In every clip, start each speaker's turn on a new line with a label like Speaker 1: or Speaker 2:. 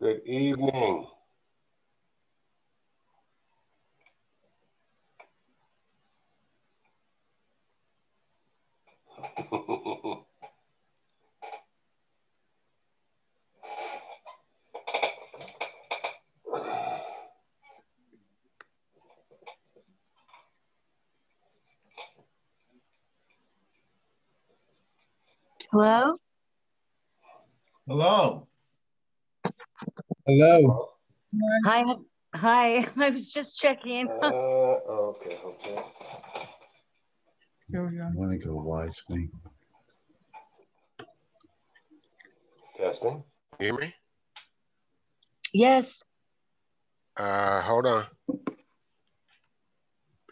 Speaker 1: Good evening.
Speaker 2: Hello?
Speaker 3: Hello.
Speaker 4: Hello.
Speaker 2: Hi. Hi. I was just checking.
Speaker 1: Uh, okay, okay.
Speaker 4: I want to go wisely.
Speaker 1: Testing.
Speaker 5: Hear me?
Speaker 2: Yes.
Speaker 5: Uh, hold on.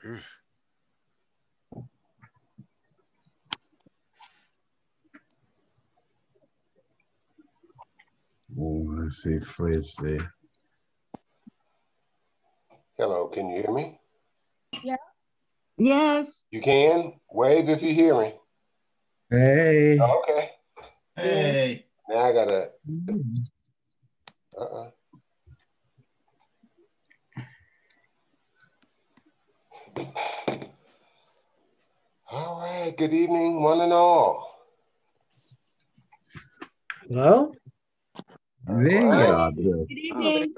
Speaker 5: Oof.
Speaker 4: Oh, I see Fred's there.
Speaker 1: Hello, can you hear me? Yeah.
Speaker 2: Yes.
Speaker 1: You can? Wave if you hear me.
Speaker 4: Hey.
Speaker 1: Okay.
Speaker 3: Hey.
Speaker 1: Now I gotta. Mm-hmm. Uh-uh. All right. Good evening, one and all.
Speaker 4: Hello? There you
Speaker 1: Alright.
Speaker 4: are,
Speaker 2: Good evening.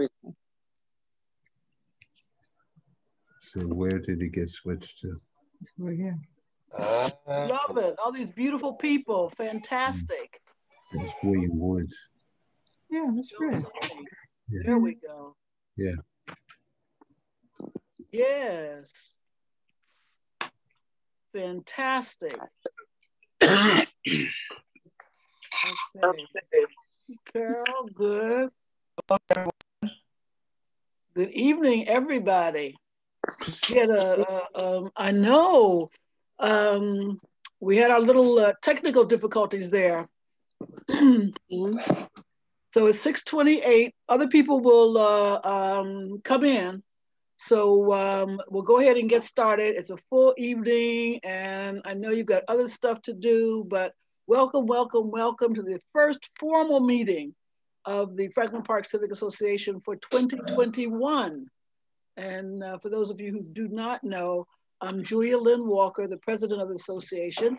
Speaker 4: So where did it get switched to?
Speaker 1: Uh,
Speaker 6: Love it. All these beautiful people. Fantastic.
Speaker 4: It's William Woods.
Speaker 6: Yeah, that's great.
Speaker 4: Yeah.
Speaker 6: There we go.
Speaker 4: Yeah.
Speaker 6: Yes. Fantastic. Okay. Carol, good. Good evening, everybody. Had a, a- um, I know, um, we had our little uh, technical difficulties there. So it's six twenty-eight. Other people will uh, um, come in. So um, we'll go ahead and get started. It's a full evening, and I know you've got other stuff to do, but welcome, welcome, welcome to the first formal meeting of the Franklin Park Civic Association for 2021. And uh, for those of you who do not know, I'm Julia Lynn Walker, the president of the association.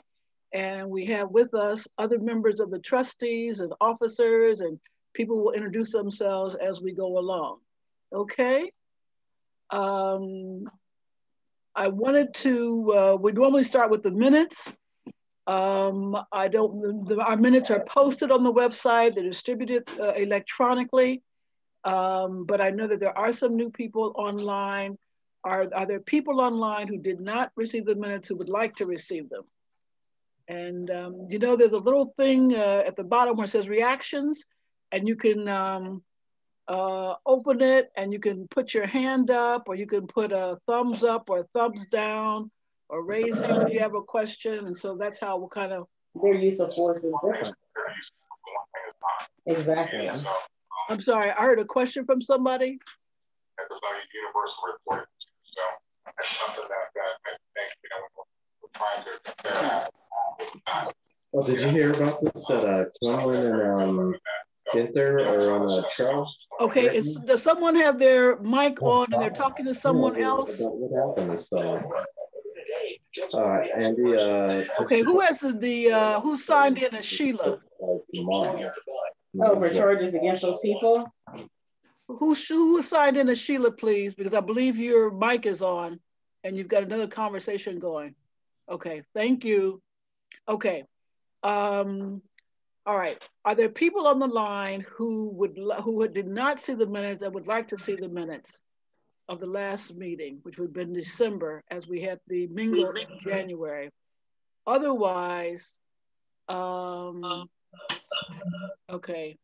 Speaker 6: And we have with us other members of the trustees and officers, and people will introduce themselves as we go along. Okay? Um, I wanted to, uh, we normally start with the minutes. Um, I don't, the, the- our minutes are posted on the website, they're distributed uh, electronically. Um, but I know that there are some new people online. Are, are there people online who did not receive the minutes who would like to receive them? And um, you know, there's a little thing uh, at the bottom where it says reactions, and you can um, uh, open it and you can put your hand up, or you can put a thumbs up or thumbs down, or raise hand if you have a question. And so that's how we'll kind of.
Speaker 7: their use of force is different. Exactly.
Speaker 6: I'm sorry, I heard a question from somebody.
Speaker 8: that there's not universal reporting. So that's something that, that I think, you know, we're trying to compare.
Speaker 7: Well, did you hear about this at uh, Quinlan and um, Ginther or on uh, Charles?
Speaker 6: Okay, is, does someone have their mic on and they're talking to someone else?
Speaker 7: What what happened is, uh, Andy, uh.
Speaker 6: Okay, who has the, the uh, who signed in as Sheila?
Speaker 7: Oh, for charges against those people?
Speaker 6: Who, who signed in as Sheila, please? Because I believe your mic is on and you've got another conversation going. Okay, thank you. Okay. Um, all right. Are there people on the line who would, who did not see the minutes and would like to see the minutes of the last meeting, which would have been December as we had the mingle in January? Otherwise, um, okay.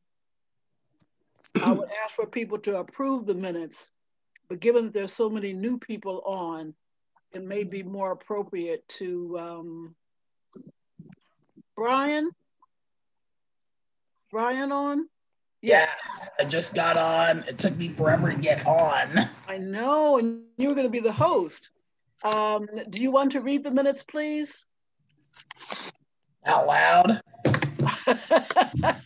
Speaker 6: I would ask for people to approve the minutes, but given that there's so many new people on, it may be more appropriate to, um, Brian? Brian on? Yeah,
Speaker 9: Yes, I just got on. It took me forever to get on.
Speaker 6: I know, and you were gonna be the host. Um, do you want to read the minutes, please?
Speaker 9: Out loud.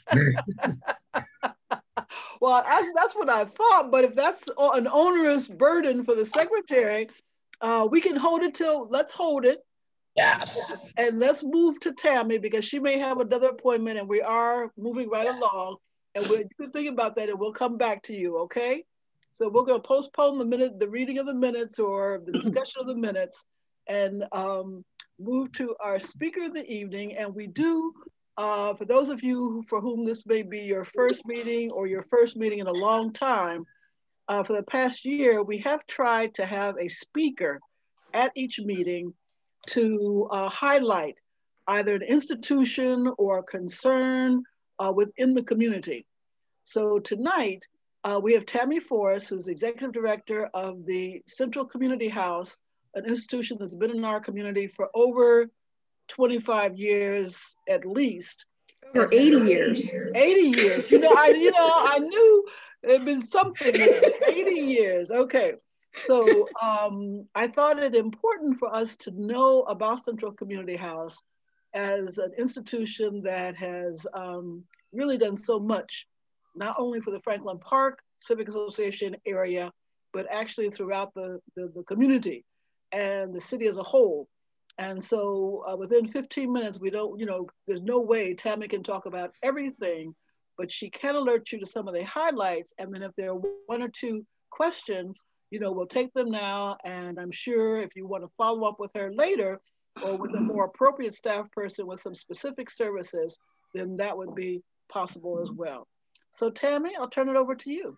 Speaker 6: well, that's, that's what I thought. But if that's an onerous burden for the secretary, uh, we can hold it till, let's hold it.
Speaker 9: Yes.
Speaker 6: And let's move to Tammy because she may have another appointment and we are moving right along. And we you can think about that and we'll come back to you, okay? So we're gonna postpone the minute, the reading of the minutes or the discussion of the minutes and um, move to our speaker of the evening. And we do, uh, for those of you for whom this may be your first meeting or your first meeting in a long time, uh, for the past year, we have tried to have a speaker at each meeting to uh, highlight either an institution or a concern uh, within the community. So tonight, uh, we have Tammy Forrest, who's executive director of the Central Community House, an institution that's been in our community for over 25 years at least.
Speaker 3: For 80 years.
Speaker 6: 80 years. You know, I you know, I knew it had been something. 80 years. Okay. So um, I thought it important for us to know about Central Community House as an institution that has um, really done so much, not only for the Franklin Park Civic Association area, but actually throughout the, the, the community and the city as a whole. And so uh, within 15 minutes, we don't, you know, there's no way Tammy can talk about everything, but she can alert you to some of the highlights. And then if there are one or two questions, you know, we'll take them now. And I'm sure if you want to follow up with her later or with a more appropriate staff person with some specific services, then that would be possible as well. So Tammy, I'll turn it over to you.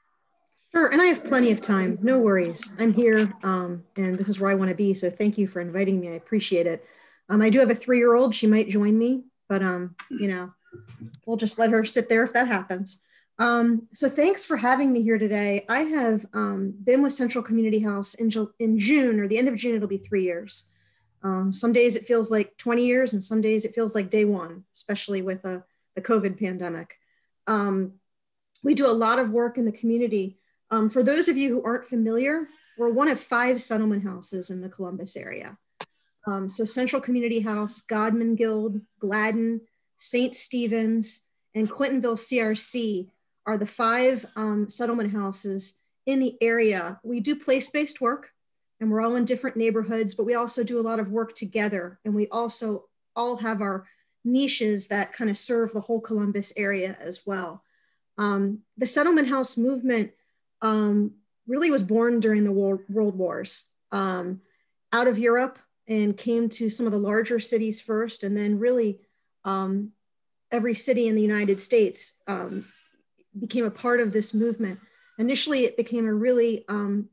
Speaker 3: Sure, and I have plenty of time. No worries. I'm here, um, and this is where I want to be. So thank you for inviting me. I appreciate it. Um, I do have a three-year-old. She might join me, but um, you know, we'll just let her sit there if that happens. Um, so thanks for having me here today. I have um, been with Central Community House in, in June or the end of June. It'll be three years. Um, some days it feels like 20 years, and some days it feels like day one, especially with uh, the COVID pandemic. Um, we do a lot of work in the community. Um, for those of you who aren't familiar, we're one of five settlement houses in the Columbus area. Um, so Central Community House, Godman Guild, Gladden, St. Stephen's, and Clintonville CRC are the five um, settlement houses in the area. We do place-based work and we're all in different neighborhoods, but we also do a lot of work together. And we also all have our niches that kind of serve the whole Columbus area as well. Um, the settlement house movement um, really was born during the war, world wars um, out of Europe and came to some of the larger cities first, and then really um, every city in the United States um, became a part of this movement. Initially, it became a really um,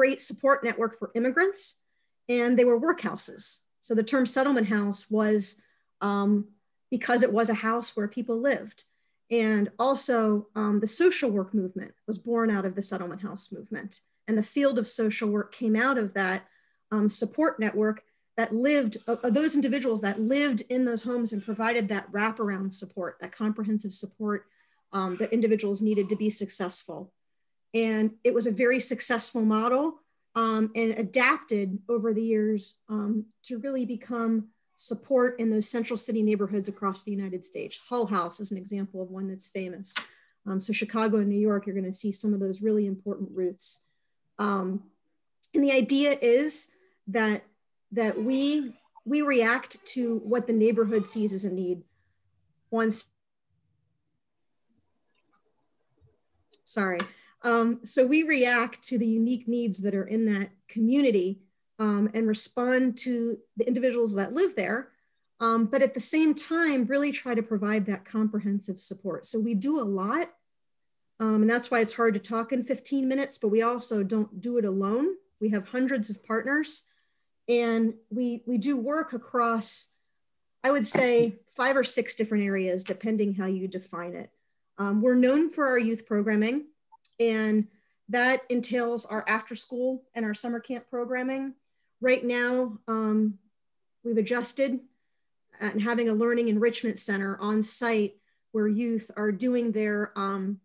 Speaker 3: great support network for immigrants, and they were workhouses. So the term settlement house was um, because it was a house where people lived. And also, um, the social work movement was born out of the settlement house movement. And the field of social work came out of that um, support network that lived, uh, those individuals that lived in those homes and provided that wraparound support, that comprehensive support um, that individuals needed to be successful. And it was a very successful model um, and adapted over the years um, to really become support in those central city neighborhoods across the United States. Hull House is an example of one that's famous. Um, so Chicago and New York, you're gonna see some of those really important roots. Um, and the idea is that, that we, we react to what the neighborhood sees as a need. Once, sorry. Um, so we react to the unique needs that are in that community um, and respond to the individuals that live there, um, but at the same time, really try to provide that comprehensive support. So we do a lot, um, and that's why it's hard to talk in 15 minutes, but we also don't do it alone. We have hundreds of partners, and we, we do work across, I would say, five or six different areas, depending how you define it. Um, we're known for our youth programming, and that entails our after school and our summer camp programming. Right now, um, we've adjusted and having a learning enrichment center on site where youth are doing their, um,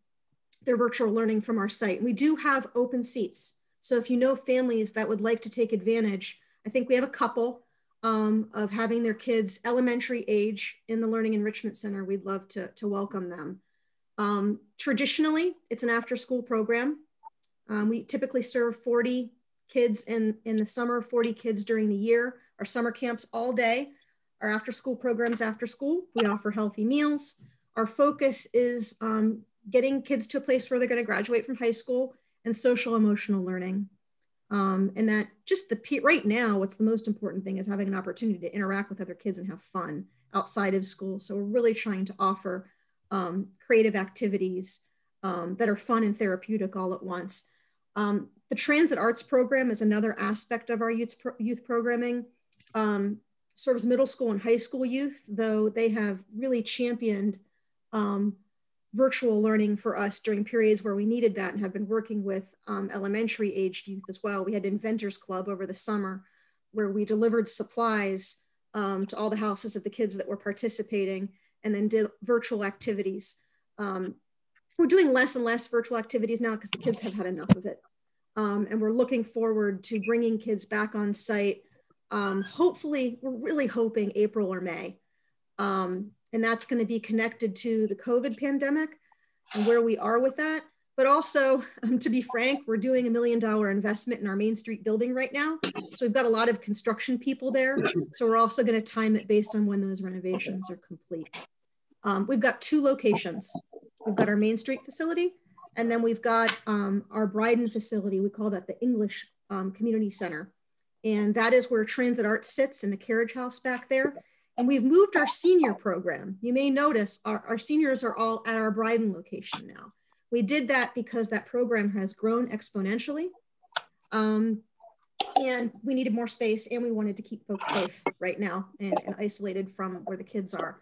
Speaker 3: their virtual learning from our site. We do have open seats. So if you know families that would like to take advantage, I think we have a couple um, of having their kids elementary age in the Learning Enrichment Center. We'd love to, to welcome them. Um, traditionally, it's an after school program. Um, we typically serve 40 kids in, in the summer, 40 kids during the year. Our summer camps all day. Our after school programs after school. We offer healthy meals. Our focus is um, getting kids to a place where they're going to graduate from high school and social emotional learning. Um, and that just the right now, what's the most important thing is having an opportunity to interact with other kids and have fun outside of school. So we're really trying to offer um, creative activities um, that are fun and therapeutic all at once. Um, the transit arts program is another aspect of our youth, pro youth programming. Um, serves middle school and high school youth, though they have really championed um, virtual learning for us during periods where we needed that and have been working with um, elementary aged youth as well. We had Inventors Club over the summer where we delivered supplies to all the houses of the kids that were participating and then did virtual activities. Um, we're doing less and less virtual activities now because the kids have had enough of it. Um, and we're looking forward to bringing kids back on site. Um, hopefully, we're really hoping April or May. Um, and that's going to be connected to the COVID pandemic and where we are with that. But also, um, to be frank, we're doing a million dollar investment in our Main Street building right now. So we've got a lot of construction people there. So we're also going to time it based on when those renovations are complete. Um, we've got two locations. We've got our Main Street facility, and then we've got um, our Bryden facility. We call that the English um, Community Center. And that is where Transit Arts sits in the carriage house back there. And we've moved our senior program. You may notice our, our seniors are all at our Bryden location now. We did that because that program has grown exponentially. Um, and we needed more space and we wanted to keep folks safe right now and, and isolated from where the kids are.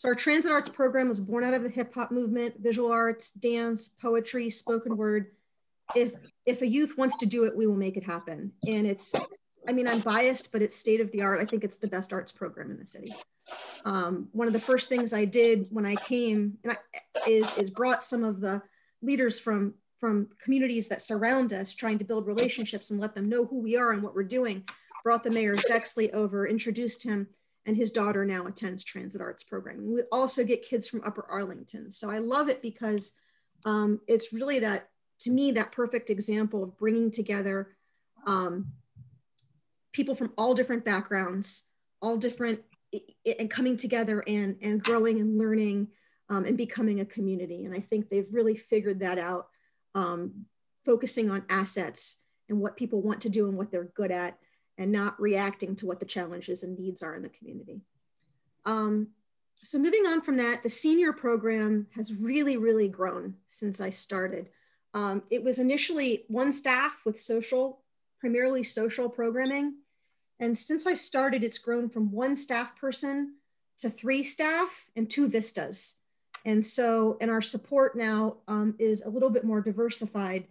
Speaker 3: So our transit arts program was born out of the hip hop movement, visual arts, dance, poetry, spoken word. If if a youth wants to do it, we will make it happen. And it's, I mean, I'm biased, but it's state of the art. I think it's the best arts program in the city. Um, one of the first things I did when I came and I, is is brought some of the leaders from from communities that surround us, trying to build relationships and let them know who we are and what we're doing. Brought the mayor Bexley over, introduced him and his daughter now attends transit arts programming. We also get kids from Upper Arlington. So I love it because um, it's really that, to me, that perfect example of bringing together um, people from all different backgrounds, all different, and coming together and, and growing and learning um, and becoming a community. And I think they've really figured that out, um, focusing on assets and what people want to do and what they're good at and not reacting to what the challenges and needs are in the community. Um, so moving on from that, the senior program has really, really grown since I started. Um, it was initially one staff with social, primarily social programming. And since I started, it's grown from one staff person to three staff and two vistas. And so, and our support now um, is a little bit more diversified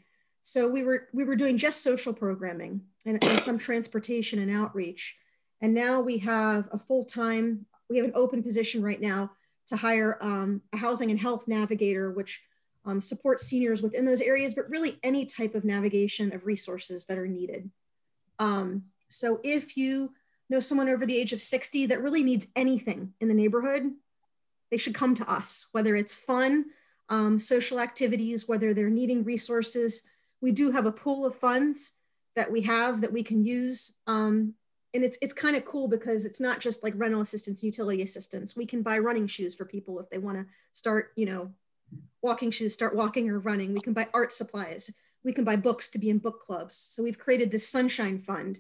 Speaker 3: so we were we were doing just social programming and, and some transportation and outreach. And now we have a full time, we have an open position right now to hire um, a housing and health navigator, which um, supports seniors within those areas, but really any type of navigation of resources that are needed. Um, so if you know someone over the age of 60 that really needs anything in the neighborhood, they should come to us, whether it's fun, um, social activities, whether they're needing resources we do have a pool of funds that we have that we can use. Um, and it's, it's kind of cool because it's not just like rental assistance, utility assistance. We can buy running shoes for people if they want to start, you know, walking shoes, start walking or running. We can buy art supplies. We can buy books to be in book clubs. So we've created this Sunshine Fund,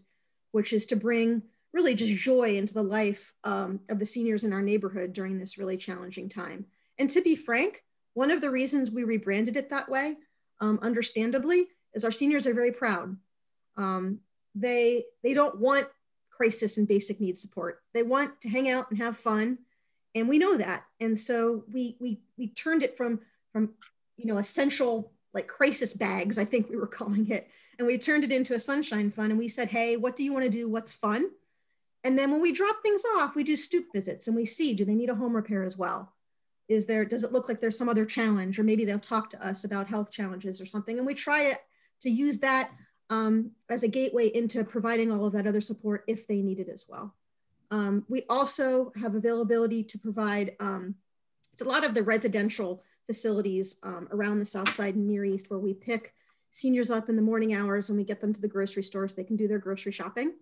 Speaker 3: which is to bring really just joy into the life um, of the seniors in our neighborhood during this really challenging time. And to be frank, one of the reasons we rebranded it that way um, understandably, is our seniors are very proud. Um, they, they don't want crisis and basic needs support. They want to hang out and have fun. And we know that. And so we, we, we turned it from, from, you know, essential like crisis bags, I think we were calling it. And we turned it into a sunshine fund. And we said, hey, what do you want to do? What's fun? And then when we drop things off, we do stoop visits and we see, do they need a home repair as well? Is there does it look like there's some other challenge or maybe they'll talk to us about health challenges or something and we try to, to use that um, as a gateway into providing all of that other support if they need it as well um, we also have availability to provide um, it's a lot of the residential facilities um, around the South Side and Near East where we pick seniors up in the morning hours and we get them to the grocery store so they can do their grocery shopping.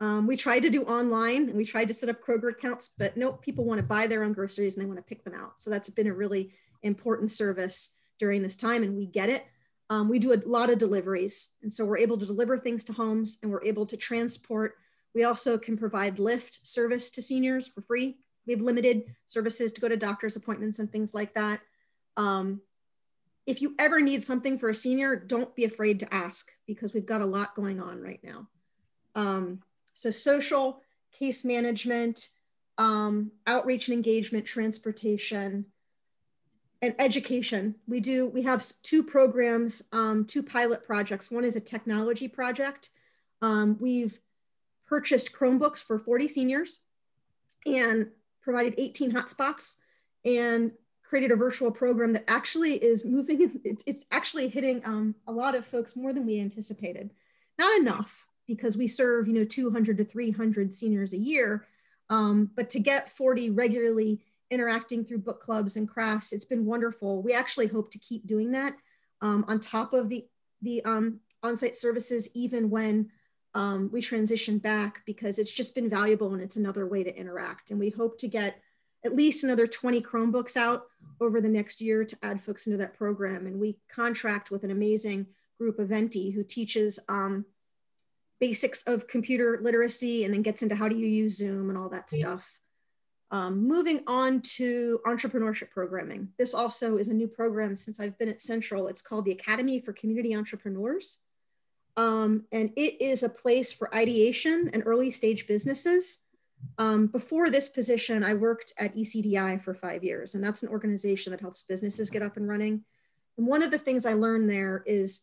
Speaker 3: Um, we tried to do online and we tried to set up Kroger accounts, but nope, people want to buy their own groceries and they want to pick them out. So that's been a really important service during this time and we get it. Um, we do a lot of deliveries. And so we're able to deliver things to homes and we're able to transport. We also can provide Lyft service to seniors for free. We have limited services to go to doctor's appointments and things like that. Um, if you ever need something for a senior, don't be afraid to ask because we've got a lot going on right now. Um, so social, case management, um, outreach and engagement, transportation, and education. We do, we have two programs, um, two pilot projects. One is a technology project. Um, we've purchased Chromebooks for 40 seniors and provided 18 hotspots and created a virtual program that actually is moving, it's, actually hitting um, a lot of folks more than we anticipated. Not enough, because we serve, you know, 200 to 300 seniors a year. Um, but to get 40 regularly interacting through book clubs and crafts, it's been wonderful. We actually hope to keep doing that um, on top of the, the um, on-site services, even when um, we transition back, because it's just been valuable and it's another way to interact. And we hope to get at least another 20 Chromebooks out over the next year to add folks into that program. And we contract with an amazing group, Eventi, who teaches um, basics of computer literacy and then gets into how do you use Zoom and all that stuff. Um, moving on to entrepreneurship programming. This also is a new program since I've been at Central. It's called the Academy for Community Entrepreneurs. Um, and it is a place for ideation and early stage businesses. Um, before this position, I worked at ECDI for five years, and that's an organization that helps businesses get up and running. And one of the things I learned there is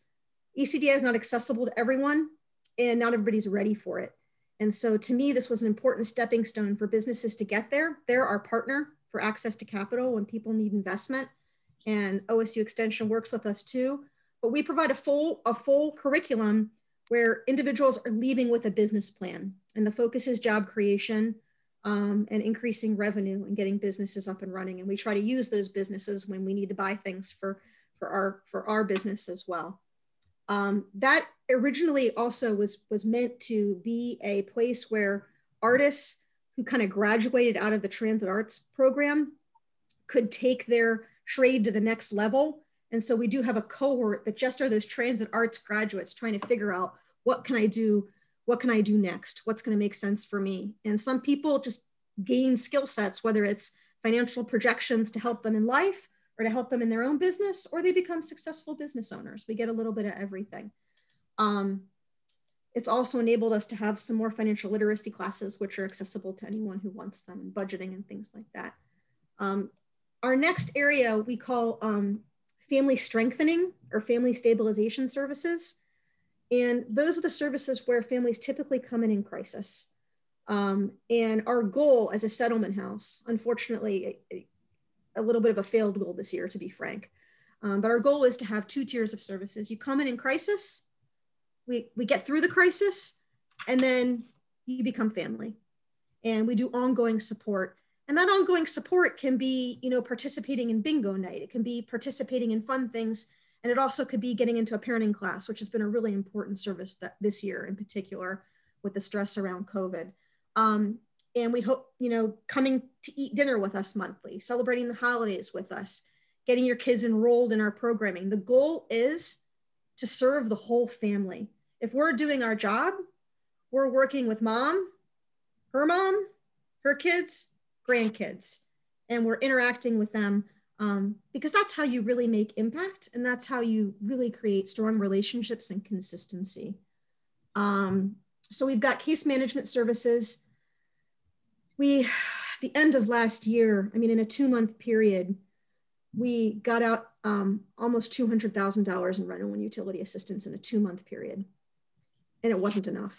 Speaker 3: ECDI is not accessible to everyone and not everybody's ready for it. And so to me, this was an important stepping stone for businesses to get there. They're our partner for access to capital when people need investment. And OSU Extension works with us too. But we provide a full, a full curriculum where individuals are leaving with a business plan. And the focus is job creation um, and increasing revenue and getting businesses up and running. And we try to use those businesses when we need to buy things for, for, our, for our business as well. Um, that originally also was was meant to be a place where artists who kind of graduated out of the transit arts program could take their trade to the next level. And so we do have a cohort that just are those transit arts graduates trying to figure out what can I do? What can I do next? What's going to make sense for me? And some people just gain skill sets, whether it's financial projections to help them in life or to help them in their own business, or they become successful business owners. We get a little bit of everything. Um, it's also enabled us to have some more financial literacy classes, which are accessible to anyone who wants them, and budgeting and things like that. Um, our next area we call um, family strengthening or family stabilization services. And those are the services where families typically come in in crisis. Um, and our goal as a settlement house, unfortunately, a little bit of a failed goal this year, to be frank. Um, but our goal is to have two tiers of services. You come in in crisis, we, we get through the crisis, and then you become family. And we do ongoing support. And that ongoing support can be, you know, participating in bingo night. It can be participating in fun things. And it also could be getting into a parenting class, which has been a really important service that this year in particular with the stress around COVID. Um, and we hope you know coming to eat dinner with us monthly celebrating the holidays with us getting your kids enrolled in our programming. The goal is to serve the whole family. If we're doing our job we're working with mom her mom her kids grandkids and we're interacting with them um, because that's how you really make impact and that's how you really create strong relationships and consistency. Um, so we've got case management services we, the end of last year, I mean, in a two month period, we got out um, almost $200,000 in rental and utility assistance in a two month period. And it wasn't enough.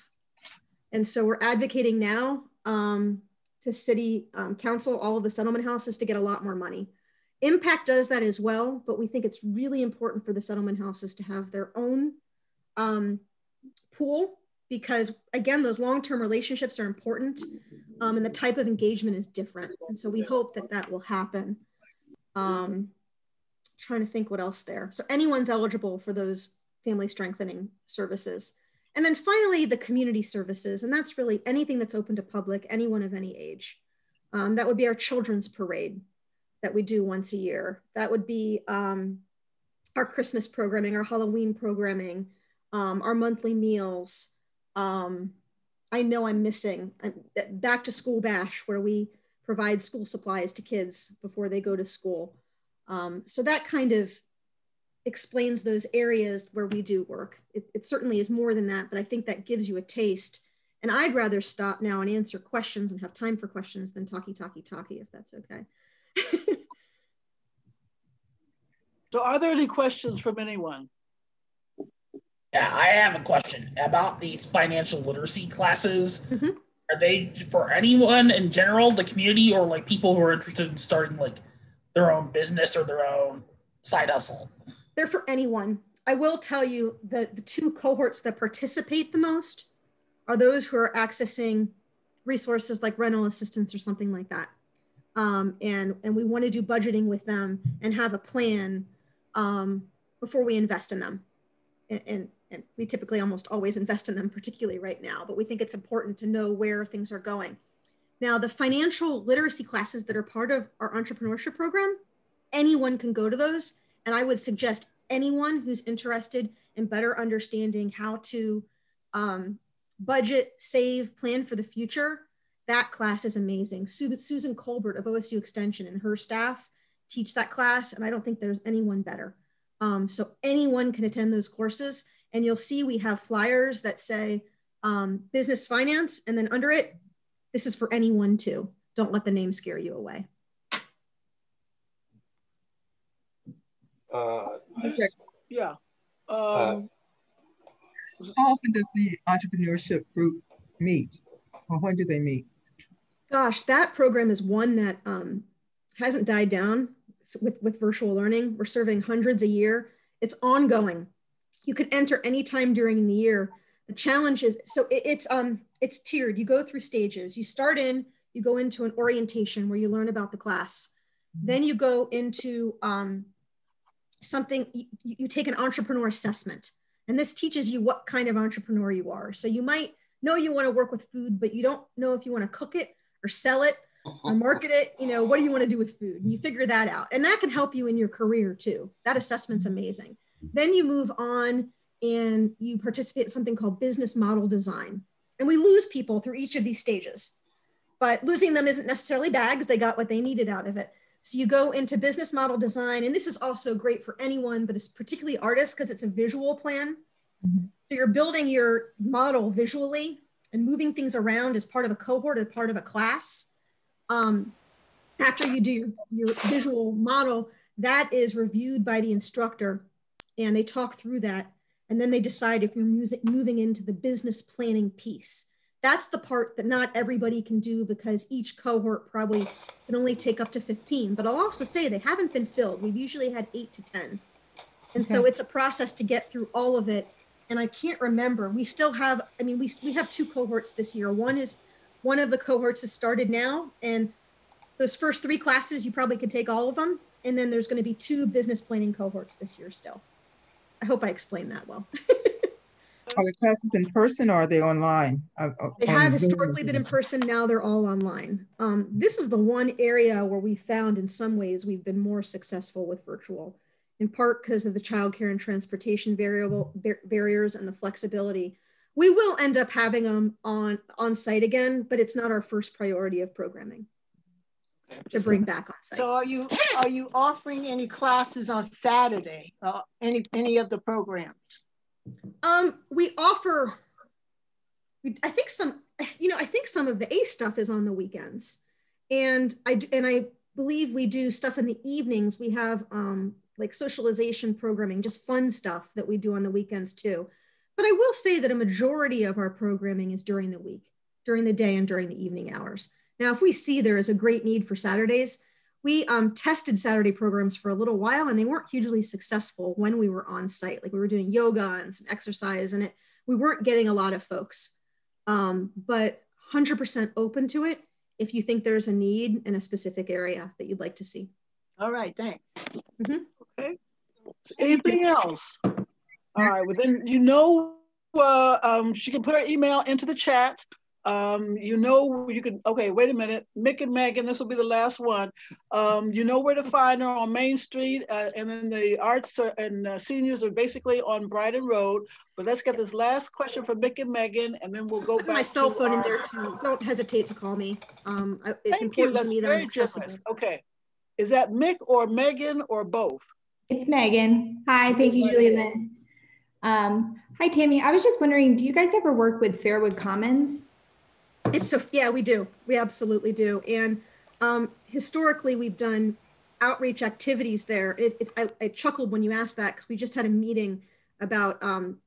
Speaker 3: And so we're advocating now um, to city um, council, all of the settlement houses to get a lot more money. Impact does that as well, but we think it's really important for the settlement houses to have their own um, pool because again, those long-term relationships are important um, and the type of engagement is different. And so we hope that that will happen. Um, trying to think what else there. So anyone's eligible for those family strengthening services. And then finally, the community services. And that's really anything that's open to public, anyone of any age. Um, that would be our children's parade that we do once a year. That would be um, our Christmas programming, our Halloween programming, um, our monthly meals. Um, I know I'm missing back to school bash where we provide school supplies to kids before they go to school. Um, so that kind of explains those areas where we do work. It, it, certainly is more than that, but I think that gives you a taste. And I'd rather stop now and answer questions and have time for questions than talky, talky, talky, if that's okay.
Speaker 6: so are there any questions from anyone?
Speaker 9: Yeah, I have a question about these financial literacy classes. Mm-hmm. Are they for anyone in general, the community, or like people who are interested in starting like their own business or their own side hustle?
Speaker 3: They're for anyone. I will tell you that the two cohorts that participate the most are those who are accessing resources like rental assistance or something like that. Um, and, and we want to do budgeting with them and have a plan um, before we invest in them. And, and, and we typically almost always invest in them, particularly right now, but we think it's important to know where things are going. Now, the financial literacy classes that are part of our entrepreneurship program, anyone can go to those. And I would suggest anyone who's interested in better understanding how to um, budget, save, plan for the future, that class is amazing. Susan Colbert of OSU Extension and her staff teach that class, and I don't think there's anyone better. Um, so anyone can attend those courses. And you'll see we have flyers that say um, business finance, and then under it, this is for anyone too. Don't let the name scare you away.
Speaker 1: Uh,
Speaker 6: okay. Yeah. Uh, um,
Speaker 10: how often does the entrepreneurship group meet, or when do they meet?
Speaker 3: Gosh, that program is one that um, hasn't died down with, with virtual learning. We're serving hundreds a year. It's ongoing you can enter anytime during the year. The challenge is so it, it's um it's tiered. You go through stages. You start in, you go into an orientation where you learn about the class. Then you go into um, something. You, you take an entrepreneur assessment, and this teaches you what kind of entrepreneur you are. So you might know you want to work with food, but you don't know if you want to cook it or sell it or market it. You know, what do you want to do with food? And you figure that out, and that can help you in your career too. That assessment's amazing. Then you move on and you participate in something called business model design. And we lose people through each of these stages, but losing them isn't necessarily bad because they got what they needed out of it. So you go into business model design, and this is also great for anyone, but it's particularly artists because it's a visual plan. Mm-hmm. So you're building your model visually and moving things around as part of a cohort, as part of a class. Um, after you do your, your visual model, that is reviewed by the instructor and they talk through that and then they decide if you're moving into the business planning piece. That's the part that not everybody can do because each cohort probably can only take up to 15 but i'll also say they haven't been filled. We've usually had 8 to 10 and okay. so it's a process to get through all of it and i can't remember. We still have i mean we, we have two cohorts this year. One is one of the cohorts has started now and those first three classes you probably could take all of them and then there's going to be two business planning cohorts this year still I hope I explained that well.
Speaker 10: are the classes in person or are they online? Uh,
Speaker 3: uh, they have historically been in person. Now they're all online. Um, this is the one area where we found in some ways we've been more successful with virtual, in part because of the childcare and transportation variable bar barriers and the flexibility. We will end up having them on, on site again, but it's not our first priority of programming to bring back on site.
Speaker 2: So are you are you offering any classes on Saturday? Uh, any any of the programs?
Speaker 3: Um, we offer. I think some. You know, I think some of the ACE stuff is on the weekends, and I and I believe we do stuff in the evenings. We have um, like socialization programming, just fun stuff that we do on the weekends too. But I will say that a majority of our programming is during the week, during the day, and during the evening hours. Now, if we see there is a great need for Saturdays, we um, tested Saturday programs for a little while and they weren't hugely successful when we were on site. Like we were doing yoga and some exercise and it, we weren't getting a lot of folks. Um, but 100% open to it if you think there's a need in a specific area that you'd like to see.
Speaker 2: All right, thanks. Mm -hmm.
Speaker 6: Okay. So anything else? All right. Well, then you know, uh, um, she can put her email into the chat. Um, you know, you can, okay, wait a minute. Mick and Megan, this will be the last one. Um, you know where to find her on Main Street, uh, and then the arts are, and uh, seniors are basically on Bryden Road. But let's get this last question from Mick and Megan, and then we'll go
Speaker 3: Put
Speaker 6: back
Speaker 3: my cell
Speaker 6: to
Speaker 3: phone in there too. Don't hesitate to call me. Um, I- it's
Speaker 6: Thank you.
Speaker 3: important to
Speaker 6: That's
Speaker 3: me that I'm
Speaker 6: very
Speaker 3: accessible.
Speaker 6: generous. Okay. Is that Mick or Megan or both?
Speaker 11: It's Megan. Hi, thank you,
Speaker 6: Hi,
Speaker 11: Julie Lynn. Um, hi, Tammy. I was just wondering, do you guys ever work with Fairwood Commons?
Speaker 3: It's so yeah, we do. We absolutely do. And um, historically, we've done outreach activities there. It, it, I, I chuckled when you asked that because we just had a meeting about um,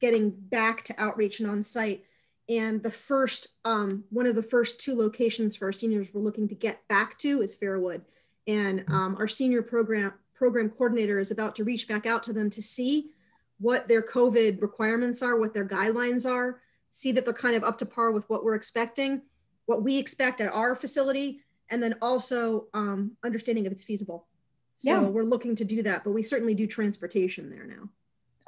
Speaker 3: getting back to outreach and on site. And the first, um, one of the first two locations for our seniors we're looking to get back to is Fairwood. And um, our senior program program coordinator is about to reach back out to them to see what their COVID requirements are, what their guidelines are, see that they're kind of up to par with what we're expecting, what we expect at our facility, and then also um, understanding if it's feasible. So
Speaker 11: Yeah.
Speaker 3: we're looking to do that, but we certainly do transportation there now.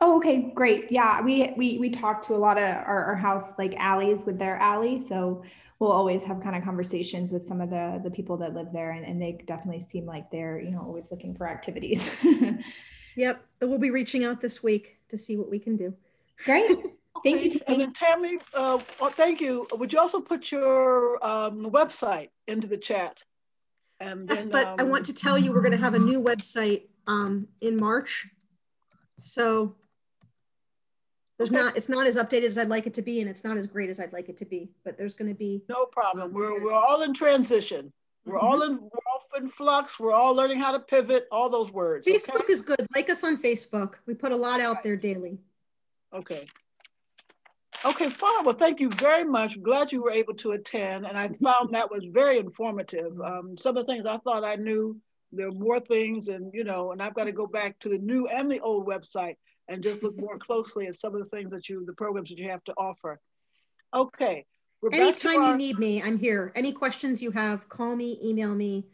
Speaker 11: Oh, okay, great. Yeah, we we we talk to a lot of our, our house like alleys with their alley, so we'll always have kind of conversations with some of the the people that live there, and, and they definitely seem like they're you know always looking for activities.
Speaker 3: Yep. So we'll be reaching out this week to see what we can do.
Speaker 11: Great. Thank you,
Speaker 6: Okay, And then Tammy, uh, well, thank you. Would you also put your um, website into the chat? And
Speaker 3: Yes,
Speaker 6: then,
Speaker 3: but I
Speaker 6: um,
Speaker 3: want to tell you, we're going to have a new website um, in March. So there's
Speaker 6: Okay.
Speaker 3: not, it's not as updated as I'd like it to be, and it's not as great as I'd like it to be, but there's going to be.
Speaker 6: No problem. We're, we're all in transition. We're
Speaker 3: Mm-hmm.
Speaker 6: all in, we're all in flux. We're all learning how to pivot, all those words. okay?
Speaker 3: Facebook is good. Like us on Facebook. We put a lot out there daily.
Speaker 6: Okay. Okay, fine. Well, thank you very much. Glad you were able to attend, and I found that was very informative. Um, some of the things I thought I knew, there are more things, and you know, and I've got to go back to the new and the old website and just look more closely at some of the things that you, the programs that you have to offer. Okay. We're
Speaker 3: Anytime you need me, I'm here. Any questions you have, call me, email me,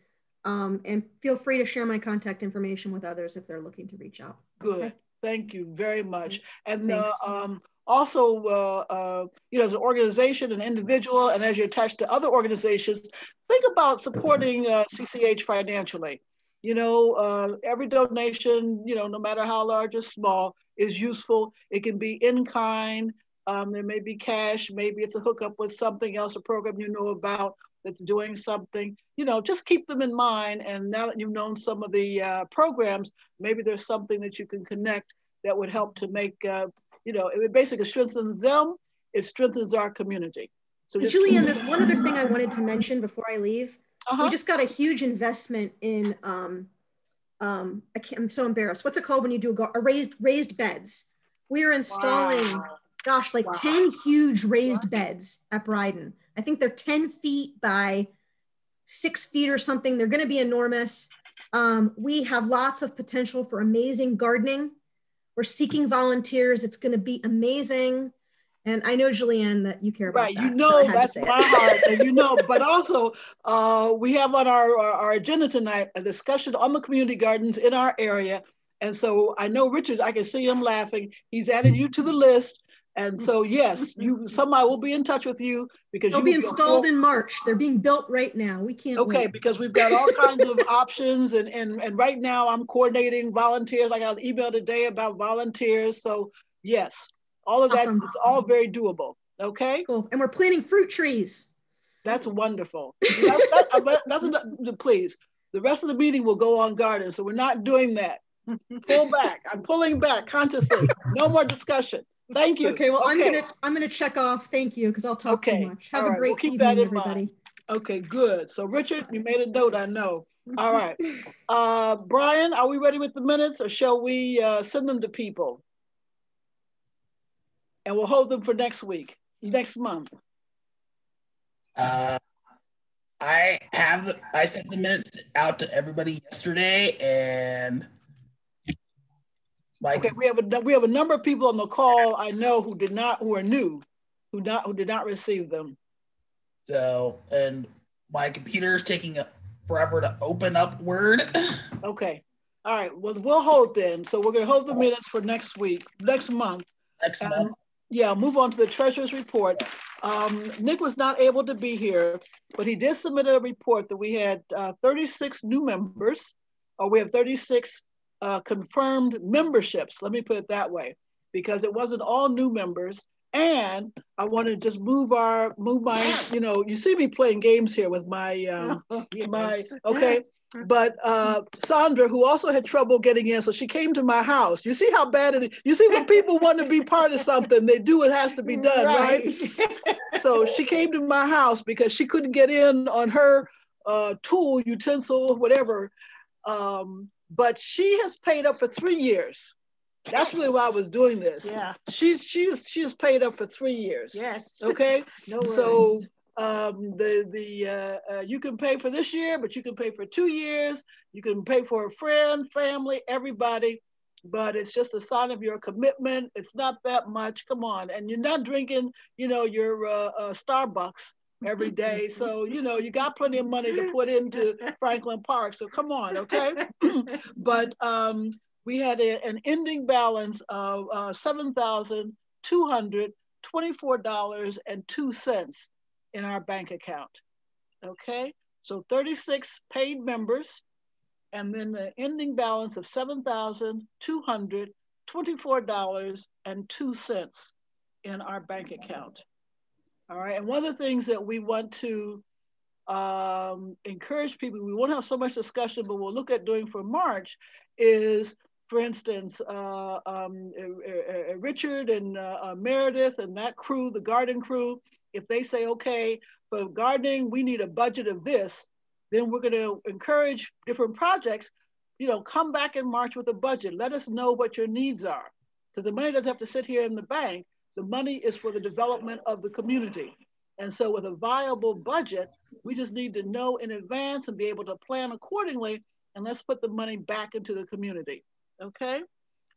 Speaker 3: um, and feel free to share my contact information with others if they're looking to reach out.
Speaker 6: Good. Thank you very much. And uh,
Speaker 3: Thanks.
Speaker 6: um, also, uh, uh, you know, as an organization, an individual, and as you're attached to other organizations, think about supporting uh, CCH financially. You know, uh, every donation, you know, no matter how large or small, is useful. It can be in kind. Um, there may be cash. Maybe it's a hookup with something else, a program you know about that's doing something. You know, just keep them in mind. And now that you've known some of the uh, programs, maybe there's something that you can connect that would help to make, uh, you know, it basically strengthens them. It strengthens our community. So just
Speaker 3: Julianne, there's one other thing I wanted to mention before I leave.
Speaker 6: Uh-huh.
Speaker 3: We just got a huge investment in, um, um, I can't, I'm so embarrassed. What's it called when you do a, a raised raised beds? We are installing, gosh, like 10 huge raised beds at Bryden. I think they're 10 feet by six feet or something. They're going to be enormous. Um, we have lots of potential for amazing gardening. We're seeking volunteers. It's going to be amazing. And I know, Julianne, that you care about
Speaker 6: Right,
Speaker 3: that.
Speaker 6: you know
Speaker 3: to
Speaker 6: that's my heart, and you know. But also, uh, we have on our our agenda tonight a discussion on the community gardens in our area, and so I know Richard. I can see him laughing. He's added you to the list, and so yes, you somebody will be in touch with you because
Speaker 3: They'll
Speaker 6: you
Speaker 3: be installed in March. They're being built right now. We can't
Speaker 6: Okay,
Speaker 3: wait.
Speaker 6: because we've got all kinds of options and, and, and right now I'm coordinating volunteers. I got an email today about volunteers. So yes, all of that, it's all very doable. Okay.
Speaker 3: Cool. And we're planting fruit trees.
Speaker 6: That's wonderful. That's, that, uh, that's enough- please. The rest of the meeting will go on garden. So we're not doing that. Pull back. I'm pulling back consciously. No more discussion. Thank you.
Speaker 3: Okay, well, I'm gonna I'm gonna check off. Thank you, because I'll talk
Speaker 6: Okay,
Speaker 3: too much. Have
Speaker 6: all
Speaker 3: a
Speaker 6: right,
Speaker 3: great
Speaker 6: we'll keep
Speaker 3: evening,
Speaker 6: that in
Speaker 3: everybody.
Speaker 6: mind. Okay, good. So Richard, you made a note, I know. All right. Uh, Brian, are we ready with the minutes or shall we uh, send them to people? And we'll hold them for next week, next month.
Speaker 9: Uh, I have I sent the minutes out to everybody yesterday, and like
Speaker 6: Okay, we have a, we have a number of people on the call I know who did not, who are new, who not, who did not receive them.
Speaker 9: so, and my computer is taking forever to open up Word.
Speaker 6: Okay, All right, well, we'll hold then. So we're gonna hold the minutes for next week, next month.
Speaker 9: Next
Speaker 6: And,
Speaker 9: month.
Speaker 6: Yeah, move on to the treasurer's report. Um, Nick was not able to be here, but he did submit a report that we had uh, 36 new members, or we have 36 uh, confirmed memberships. Let me put it that way, because it wasn't all new members. And I want to just move our, move my, you know, you see me playing games here with my, um, my,
Speaker 2: Yes.
Speaker 6: okay. But uh, Sandra, who also had trouble getting in, so she came to my house. You see how bad it is. You see when people want to be part of something, they do what has to be done, right? so she came to my house because she couldn't get in on her uh, tool, utensil, whatever. Um, but she has paid up for three years. That's really why I was doing this.
Speaker 2: Yeah.
Speaker 6: She's she's she's paid up for three years.
Speaker 2: Yes.
Speaker 6: Okay.
Speaker 2: No
Speaker 6: So
Speaker 2: worries.
Speaker 6: um, the the uh, uh, you can pay for this year, but you can pay for two years. You can pay for a friend, family, everybody. But it's just a sign of your commitment. It's not that much. Come on, and you're not drinking, you know, your uh, uh, Starbucks every day. So you know you got plenty of money to put into Franklin Park. So come on, okay. but um, we had a, an ending balance of uh, seven thousand two hundred twenty-four dollars and two cents in our bank account. Okay, so 36 paid members, and then the ending balance of $7,224.02 in our bank account. All right, and one of the things that we want to um, encourage people, we won't have so much discussion, but we'll look at doing for March is, for instance, uh, um, uh, uh, Richard and uh, uh, Meredith and that crew, the garden crew, if they say, okay, for gardening, we need a budget of this, then we're going to encourage different projects, you know, come back in March with a budget. Let us know what your needs are. Because the money doesn't have to sit here in the bank. The money is for the development of the community. And so with a viable budget, we just need to know in advance and be able to plan accordingly. And let's put the money back into the community. Okay?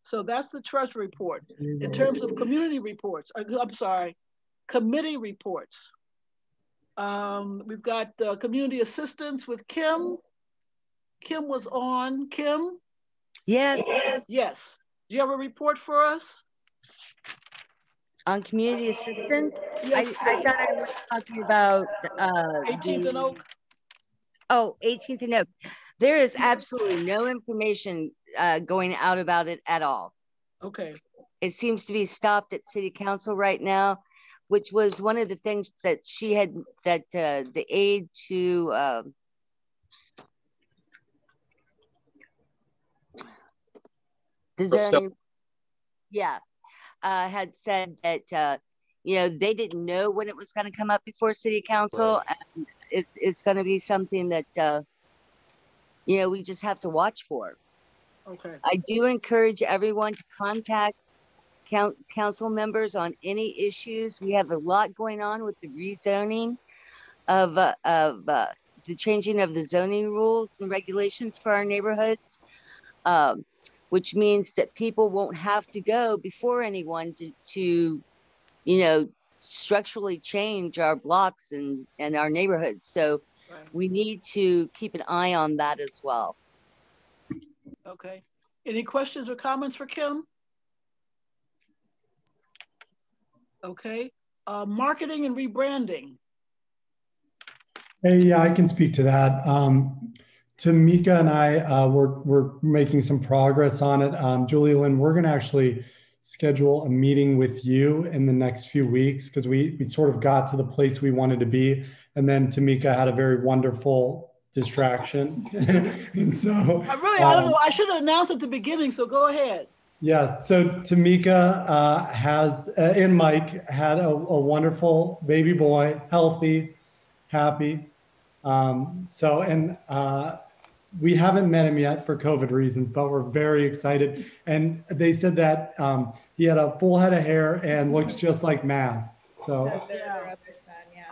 Speaker 6: So that's the treasury report. In terms of community reports, uh, I'm sorry, committee reports. Um, we've got uh, community assistance with Kim. Kim was on. Kim?
Speaker 12: Yes.
Speaker 6: Yes. Do you have a report for us?
Speaker 12: On community assistance,
Speaker 6: Yes,
Speaker 12: I, I thought I was talking about uh,
Speaker 6: 18th and Oak?
Speaker 12: Oh, 18th and Oak. There is absolutely no information uh, going out about it at all.
Speaker 6: Okay.
Speaker 12: It seems to be stopped at city council right now, which was one of the things that she had, that uh, the aide to um, the
Speaker 13: The step-
Speaker 12: yeah, uh, had said that, uh, you know, they didn't know when it was going to come up before city council. And it's, it's going to be something that, uh, you know, we just have to watch for.
Speaker 6: Okay.
Speaker 12: I do encourage everyone to contact coun- council members on any issues. We have a lot going on with the rezoning of, uh, of, uh, the changing of the zoning rules and regulations for our neighborhoods. Um, which means that people won't have to go before anyone to, to you know, structurally change our blocks and, and our neighborhoods. So we need to keep an eye on that as well.
Speaker 6: Okay. Any questions or comments for Kim? Okay. Uh, marketing and rebranding.
Speaker 14: Hey, yeah, I can speak to that. Um, Tamika and I, uh, we're, we're making some progress on it. Um, Julie Lynn, we're going to actually schedule a meeting with you in the next few weeks because we, we sort of got to the place we wanted to be. And then Tamika had a very wonderful distraction. and so,
Speaker 6: I really, I don't
Speaker 14: um,
Speaker 6: know. I should have announced at the beginning, so go ahead.
Speaker 14: yeah, so Tamika uh, has, uh, and Mike had a, a wonderful baby boy, healthy, happy. Um, so, and uh, we haven't met him yet for COVID reasons, but we're very excited. And they said that um, he had a full head of hair and looks just like Matt. So,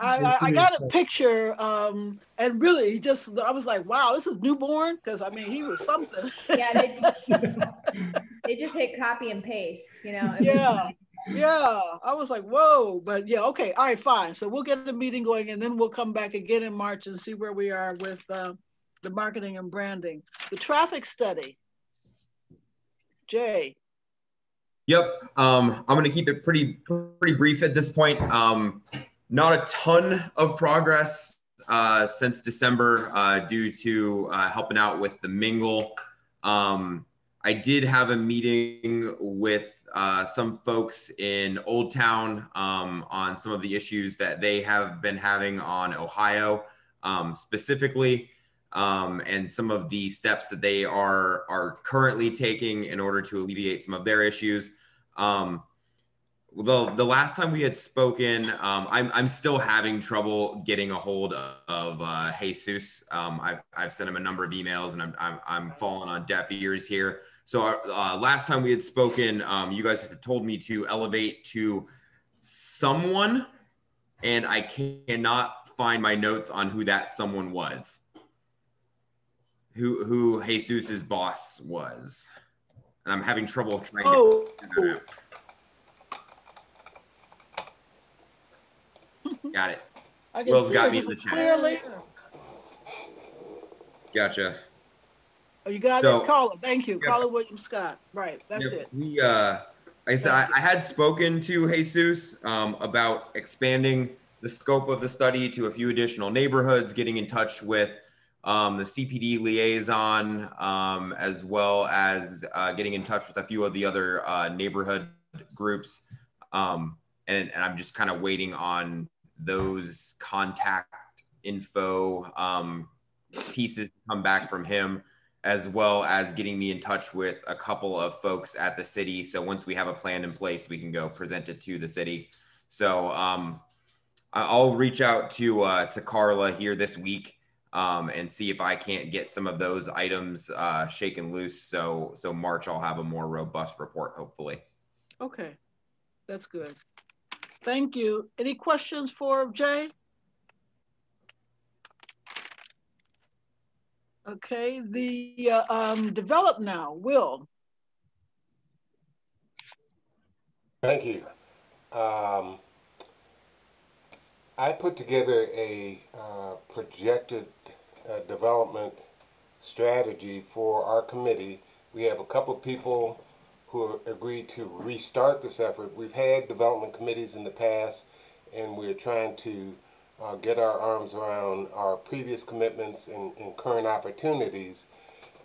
Speaker 6: I, I, I got a picture, um, and really, just I was like, wow, this is newborn, because I mean, he was something.
Speaker 11: Yeah, they, they just hit copy and paste, you know.
Speaker 6: yeah, yeah. I was like, whoa, but yeah, okay, all right, fine. So we'll get the meeting going, and then we'll come back again in March and see where we are with uh, the marketing and branding. The traffic study. Jay.
Speaker 13: Yep. Um, I'm going to keep it pretty pretty brief at this point. Um, not a ton of progress uh, since December uh, due to uh, helping out with the mingle. Um, I did have a meeting with uh, some folks in Old Town um, on some of the issues that they have been having on Ohio um, specifically um, and some of the steps that they are are currently taking in order to alleviate some of their issues. Um, the the last time we had spoken, um, I'm I'm still having trouble getting a hold of uh, Jesus. Um, I've I've sent him a number of emails, and I'm I'm, I'm falling on deaf ears here. So uh, last time we had spoken, um, you guys had told me to elevate to someone, and I cannot find my notes on who that someone was who who Jesus's boss was, and I'm having trouble trying oh. to figure that out. Got it. Will's got me in the chat. Clearly. Gotcha.
Speaker 6: Oh, you got so, it, Carla. Thank you, Carla William Scott. Right, that's it.
Speaker 13: We, uh, I said I, I, had spoken to Jesus um, about expanding the scope of the study to a few additional neighborhoods, getting in touch with um, the CPD liaison, um, as well as uh, getting in touch with a few of the other uh, neighborhood groups. Um, and, and, I'm just kind of waiting on those contact info um, pieces to come back from him, as well as getting me in touch with a couple of folks at the city. So once we have a plan in place, we can go present it to the city. So um, I'll reach out to uh, to Carla here this week um, and see if I can't get some of those items uh, shaken loose. So so March I'll have a more robust report, hopefully.
Speaker 6: Okay, that's good. Thank you. Any questions for Jay? Okay, the uh, um, develop now, Will.
Speaker 1: Thank you. Um, I put together a uh, projected uh, development strategy for our committee. We have a couple of people who agreed to restart this effort. We've had development committees in the past, and we're trying to uh, get our arms around our previous commitments and, and current opportunities.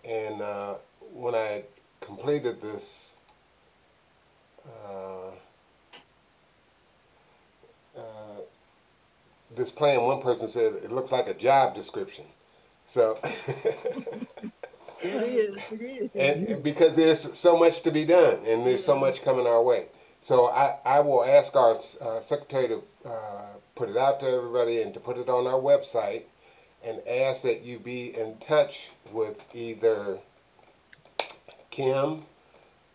Speaker 1: And uh, when I completed this uh, uh, this plan, one person said it looks like a job description. So
Speaker 6: it is. It is.
Speaker 1: And because there's so much to be done, and there's so much coming our way. So I, I will ask our uh, secretary to uh, put it out to everybody and to put it on our website, and ask that you be in touch with either Kim,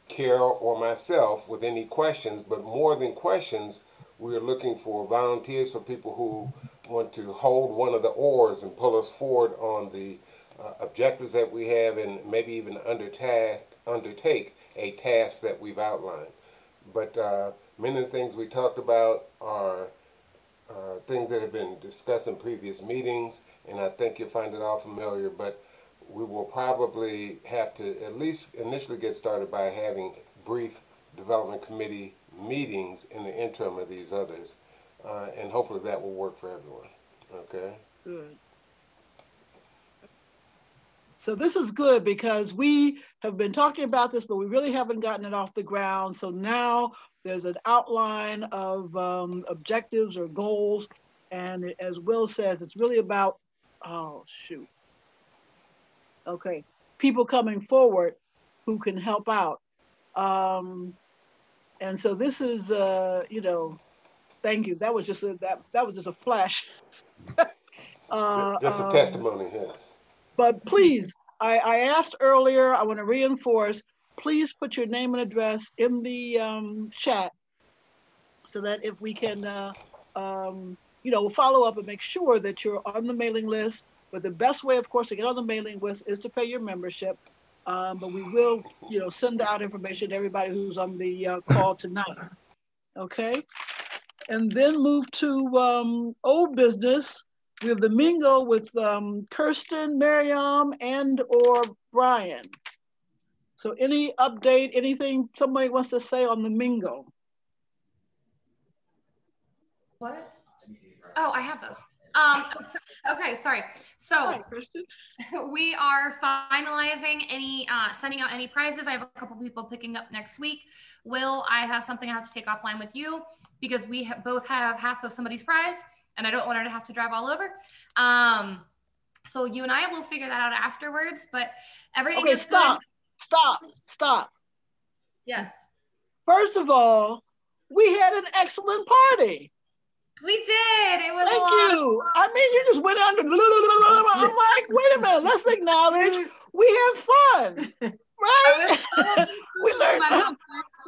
Speaker 1: Carol, or myself with any questions. But more than questions, we're looking for volunteers for people who want to hold one of the oars and pull us forward on the uh, objectives that we have and maybe even undertake, undertake a task that we've outlined. But uh, many of the things we talked about are uh, things that have been discussed in previous meetings, and I think you'll find it all familiar, but we will probably have to at least initially get started by having brief development committee meetings in the interim of these others. Uh, and hopefully that will work for everyone. Okay.
Speaker 6: Good. So this is good because we have been talking about this, but we really haven't gotten it off the ground. So now there's an outline of um, objectives or goals. And as Will says, it's really about, oh, shoot. Okay, people coming forward who can help out. Um, and so this is, uh, you know, Thank you. That was just a, that that was just a flash.
Speaker 1: uh, just a um, testimony here.
Speaker 6: But please, I, I asked earlier. I want to reinforce. Please put your name and address in the um, chat, so that if we can, uh, um, you know, follow up and make sure that you're on the mailing list. But the best way, of course, to get on the mailing list is to pay your membership. Um, but we will, you know, send out information to everybody who's on the uh, call tonight. Okay and then move to um, old business with the mingle with um, Kirsten, Miriam, and or Brian. So any update, anything somebody wants to say on the Mingo?
Speaker 15: What? Oh, I have those. Um, okay, sorry. So
Speaker 6: Hi,
Speaker 15: we are finalizing any, uh, sending out any prizes. I have a couple people picking up next week. Will, I have something I have to take offline with you because we ha- both have half of somebody's prize and I don't want her to have to drive all over. Um, so you and I will figure that out afterwards, but everything
Speaker 6: Okay,
Speaker 15: is
Speaker 6: stop,
Speaker 15: good.
Speaker 6: stop, stop.
Speaker 15: Yes.
Speaker 6: First of all, we had an excellent party.
Speaker 15: We did. It was
Speaker 6: Thank
Speaker 15: a lot.
Speaker 6: you. I mean, you just went under. I'm like, wait a minute. Let's acknowledge we had fun, right? we learned.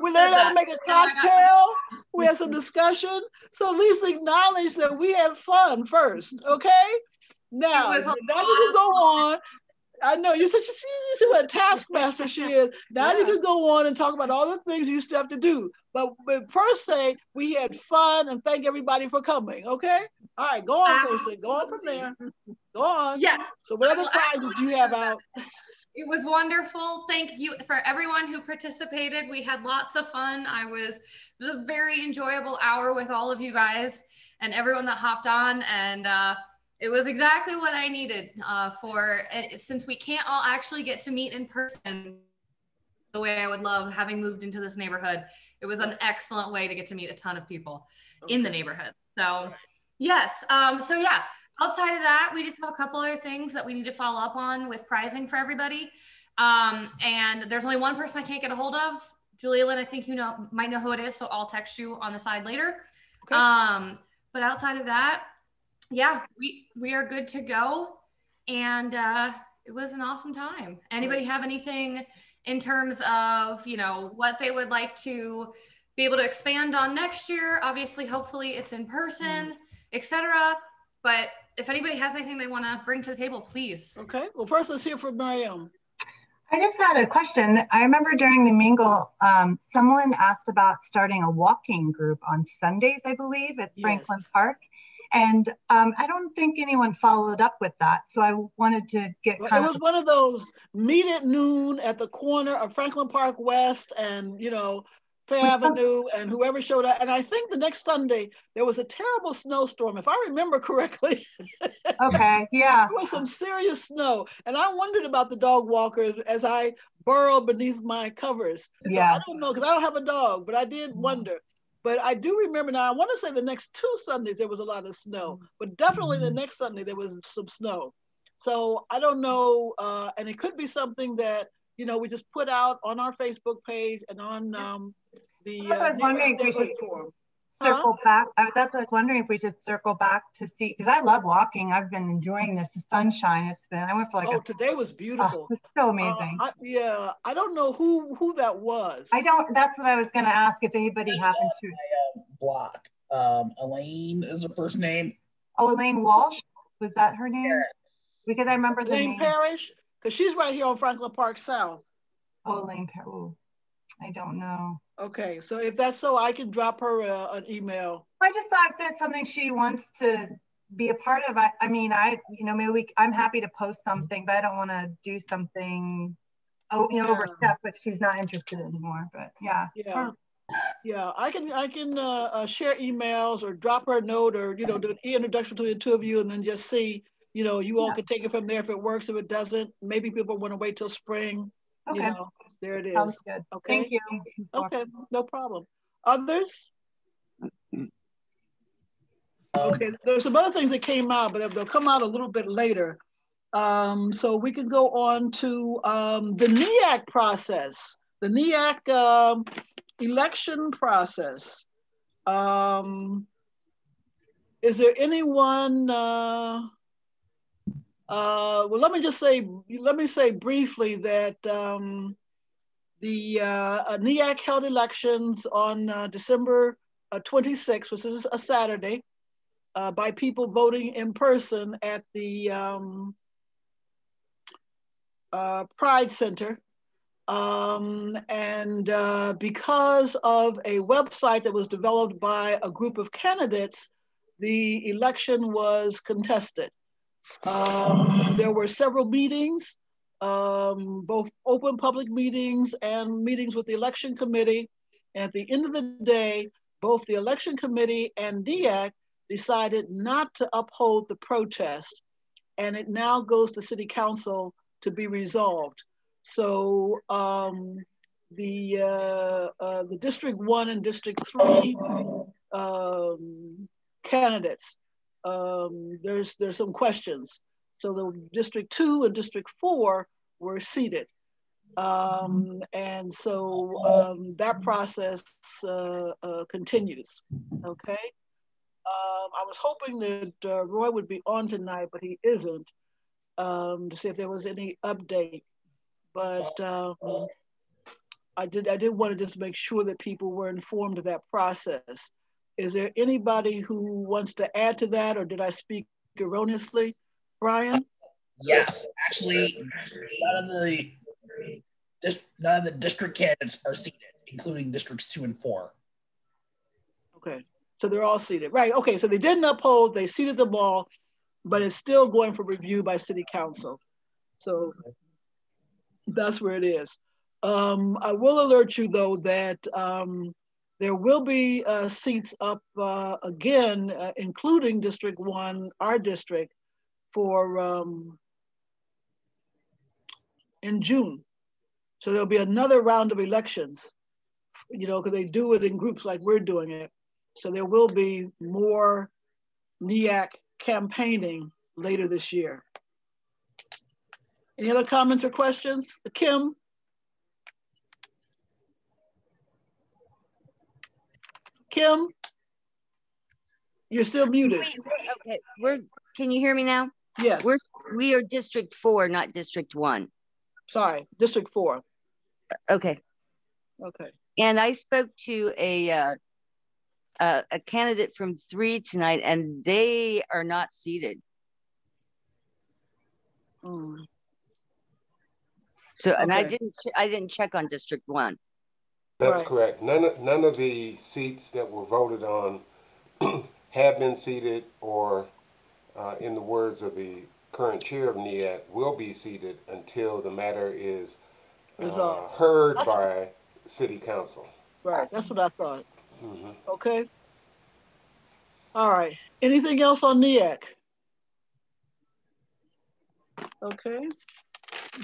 Speaker 6: We learned how to make a cocktail. We had some discussion. So at least acknowledge that we had fun first, okay? Now,
Speaker 15: It was a
Speaker 6: now you can go on. I know you're such a you see what a taskmaster she is. Now you can go on and talk about all the things you still have to do. But, but per se, we had fun and thank everybody for coming. Okay. All right, go on, Kristen. Go on from there. Go on.
Speaker 15: Yeah.
Speaker 6: So what other prizes do you have out?
Speaker 15: It was wonderful. Thank you for everyone who participated. We had lots of fun. I was it was a very enjoyable hour with all of you guys and everyone that hopped on and uh it was exactly what I needed uh, for uh, since we can't all actually get to meet in person the way I would love having moved into this neighborhood. It was an excellent way to get to meet a ton of people in the neighborhood. So, yes. Um, so, yeah, outside of that, we just have a couple other things that we need to follow up on with pricing for everybody. Um, and there's only one person I can't get a hold of. Julia Lynn, I think you know might know who it is, so I'll text you on the side later. Um, but outside of that, yeah, we we are good to go, and uh, it was an awesome time. Anybody have anything in terms of you know what they would like to be able to expand on next year? Obviously, hopefully, it's in person, etc. But if anybody has anything they want to bring to the table, please.
Speaker 6: Okay. Well, first let's hear from Miriam.
Speaker 16: I just had a question. I remember during the mingle, um, someone asked about starting a walking group on Sundays, I believe, at Franklin Park. And um, I don't think anyone followed up with that. So I wanted to get
Speaker 6: Well, it was one of those meet at noon at the corner of Franklin Park West and you know Fair Avenue and whoever showed up. And I think the next Sunday there was a terrible snowstorm, if I remember correctly.
Speaker 16: Okay, yeah.
Speaker 6: there was some serious snow, and I wondered about the dog walkers as I burrowed beneath my covers. So
Speaker 16: Yeah.
Speaker 6: I don't know because I don't have a dog, but I did wonder. But I do remember now. I want to say the next two Sundays there was a lot of snow, but definitely the next Sunday there was some snow. So I don't know, uh, and it could be something that you know we just put out on our Facebook page and on um, the.
Speaker 16: That's what I was
Speaker 6: uh,
Speaker 16: wondering if we should
Speaker 6: forum.
Speaker 16: Circle back. I, that's what I was wondering if we should circle back to see, because I love walking. I've been enjoying this. The sunshine. It's been, I went for like
Speaker 6: Oh,
Speaker 16: a,
Speaker 6: today was beautiful.
Speaker 16: it's so amazing.
Speaker 6: Uh, I, yeah, I don't know who who that was.
Speaker 16: I don't, that's what I was going to ask if anybody happened to.
Speaker 9: block. Um, Elaine is her first name.
Speaker 16: Oh, Elaine Walsh, was that her name? Because I remember the
Speaker 6: Elaine
Speaker 16: name.
Speaker 6: Parrish, because she's right here on Franklin Park South.
Speaker 16: Oh, Elaine Parrish. I don't know.
Speaker 6: Okay, so if that's so, I can drop her uh, an email.
Speaker 16: I just thought if that's something she wants to be a part of. I, I mean, I, you know, maybe we, I'm happy to post something, but I don't want to do something, oh, you know,
Speaker 6: Yeah.
Speaker 16: overstep, but she's not interested anymore. But yeah.
Speaker 6: Yeah. Yeah, I can I can uh, uh, share emails or drop her a note or you know do an introduction to the two of you and then just see you know you all can take it from there if it works if it doesn't maybe people want to wait till spring you
Speaker 16: Okay.
Speaker 6: know there it is
Speaker 16: Sounds good.
Speaker 6: okay
Speaker 16: Thank you.
Speaker 6: okay no problem others okay there's some other things that came out but they'll- come out a little bit later um, so we can go on to um, the NEAC process the NEAC um, election process. Um, is there anyone? Uh, uh, well, let me just say, let me say briefly that um, the uh, uh, NEAC held elections on uh, December uh, 26th, which is a Saturday, uh, by people voting in person at the um, uh, Pride Center. Um, and uh, because of a website that was developed by a group of candidates, the election was contested. Um, there were several meetings um, both open public meetings and meetings with the election committee. And at the end of the day, both the election committee and NEAC decided not to uphold the protest. And it now goes to city council to be resolved. So um, the, uh, uh, the District 1 and District 3 um, candidates, um, there's, there's some questions. So the District 2 and District 4 were seated. Um, and so um, that process uh, uh, continues, okay? Um, I was hoping that uh, Roy would be on tonight, but he isn't, um, to see if there was any update. But um, I did I did want to just make sure that people were informed of that process. Is there anybody who wants to add to that, or did I speak erroneously, Brian?
Speaker 9: Yes, actually, none of the none of the district candidates are seated, including districts two and four.
Speaker 6: Okay, so they're all seated, right? Okay, so they didn't uphold; they seated them all, but it's still going for review by City Council. So that's where it is. Um, I will alert you though that um, there will be uh, seats up uh, again, uh, including District One, our district, for um, in June. So there'll be another round of elections, you know, because they do it in groups like we're doing it. So there will be more NEAC campaigning later this year. Any other comments or questions? Kim? Kim? You're still muted.
Speaker 12: Wait, okay, we're, can you hear me now?
Speaker 6: Yes.
Speaker 12: We're, we are District Four, not District One.
Speaker 6: Sorry, District Four.
Speaker 12: Okay.
Speaker 6: Okay.
Speaker 12: And I spoke to a, uh, a, a candidate from three tonight and they are not seated.
Speaker 6: Mm.
Speaker 12: So, and I didn't, ch- I didn't check on District One.
Speaker 1: That's
Speaker 12: Right.
Speaker 1: correct. None of, none of the seats that were voted on have been seated or, uh, in the words of the current chair of NEAC, will be seated until the matter is uh,
Speaker 6: Resolved.
Speaker 1: heard
Speaker 6: That's-
Speaker 1: by city council.
Speaker 6: Right, that's what I thought.
Speaker 1: Mhm.
Speaker 6: Okay. All right. Anything else on NEAC? Okay.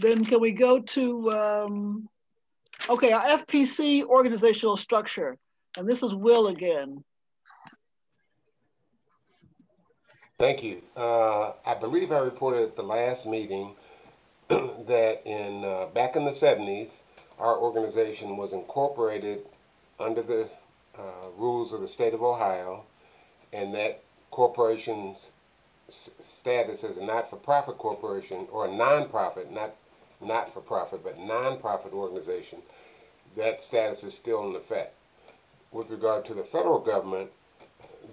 Speaker 6: Then can we go to, um, okay, our FPC organizational structure. And this is Will again.
Speaker 1: Thank you. Uh, I believe I reported at the last meeting that in, uh, back in the seventies, our organization was incorporated under the, uh, rules of the state of Ohio, and that corporation's status as a not-for-profit corporation, or a nonprofit, not, not-for-profit, but nonprofit organization, that status is still in effect. With regard to the federal government,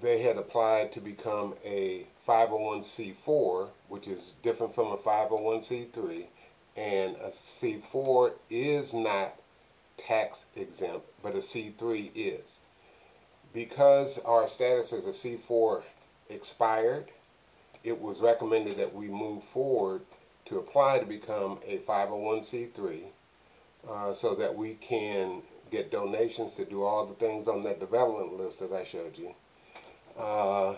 Speaker 1: they had applied to become a 501c4, which is different from a 501c3, and a C4 is not tax exempt, but a C3 is. Because our status as a C4 expired, it was recommended that we move forward to apply to become a 501c3 uh, so that we can get donations to do all the things on that development list that I showed you. Uh,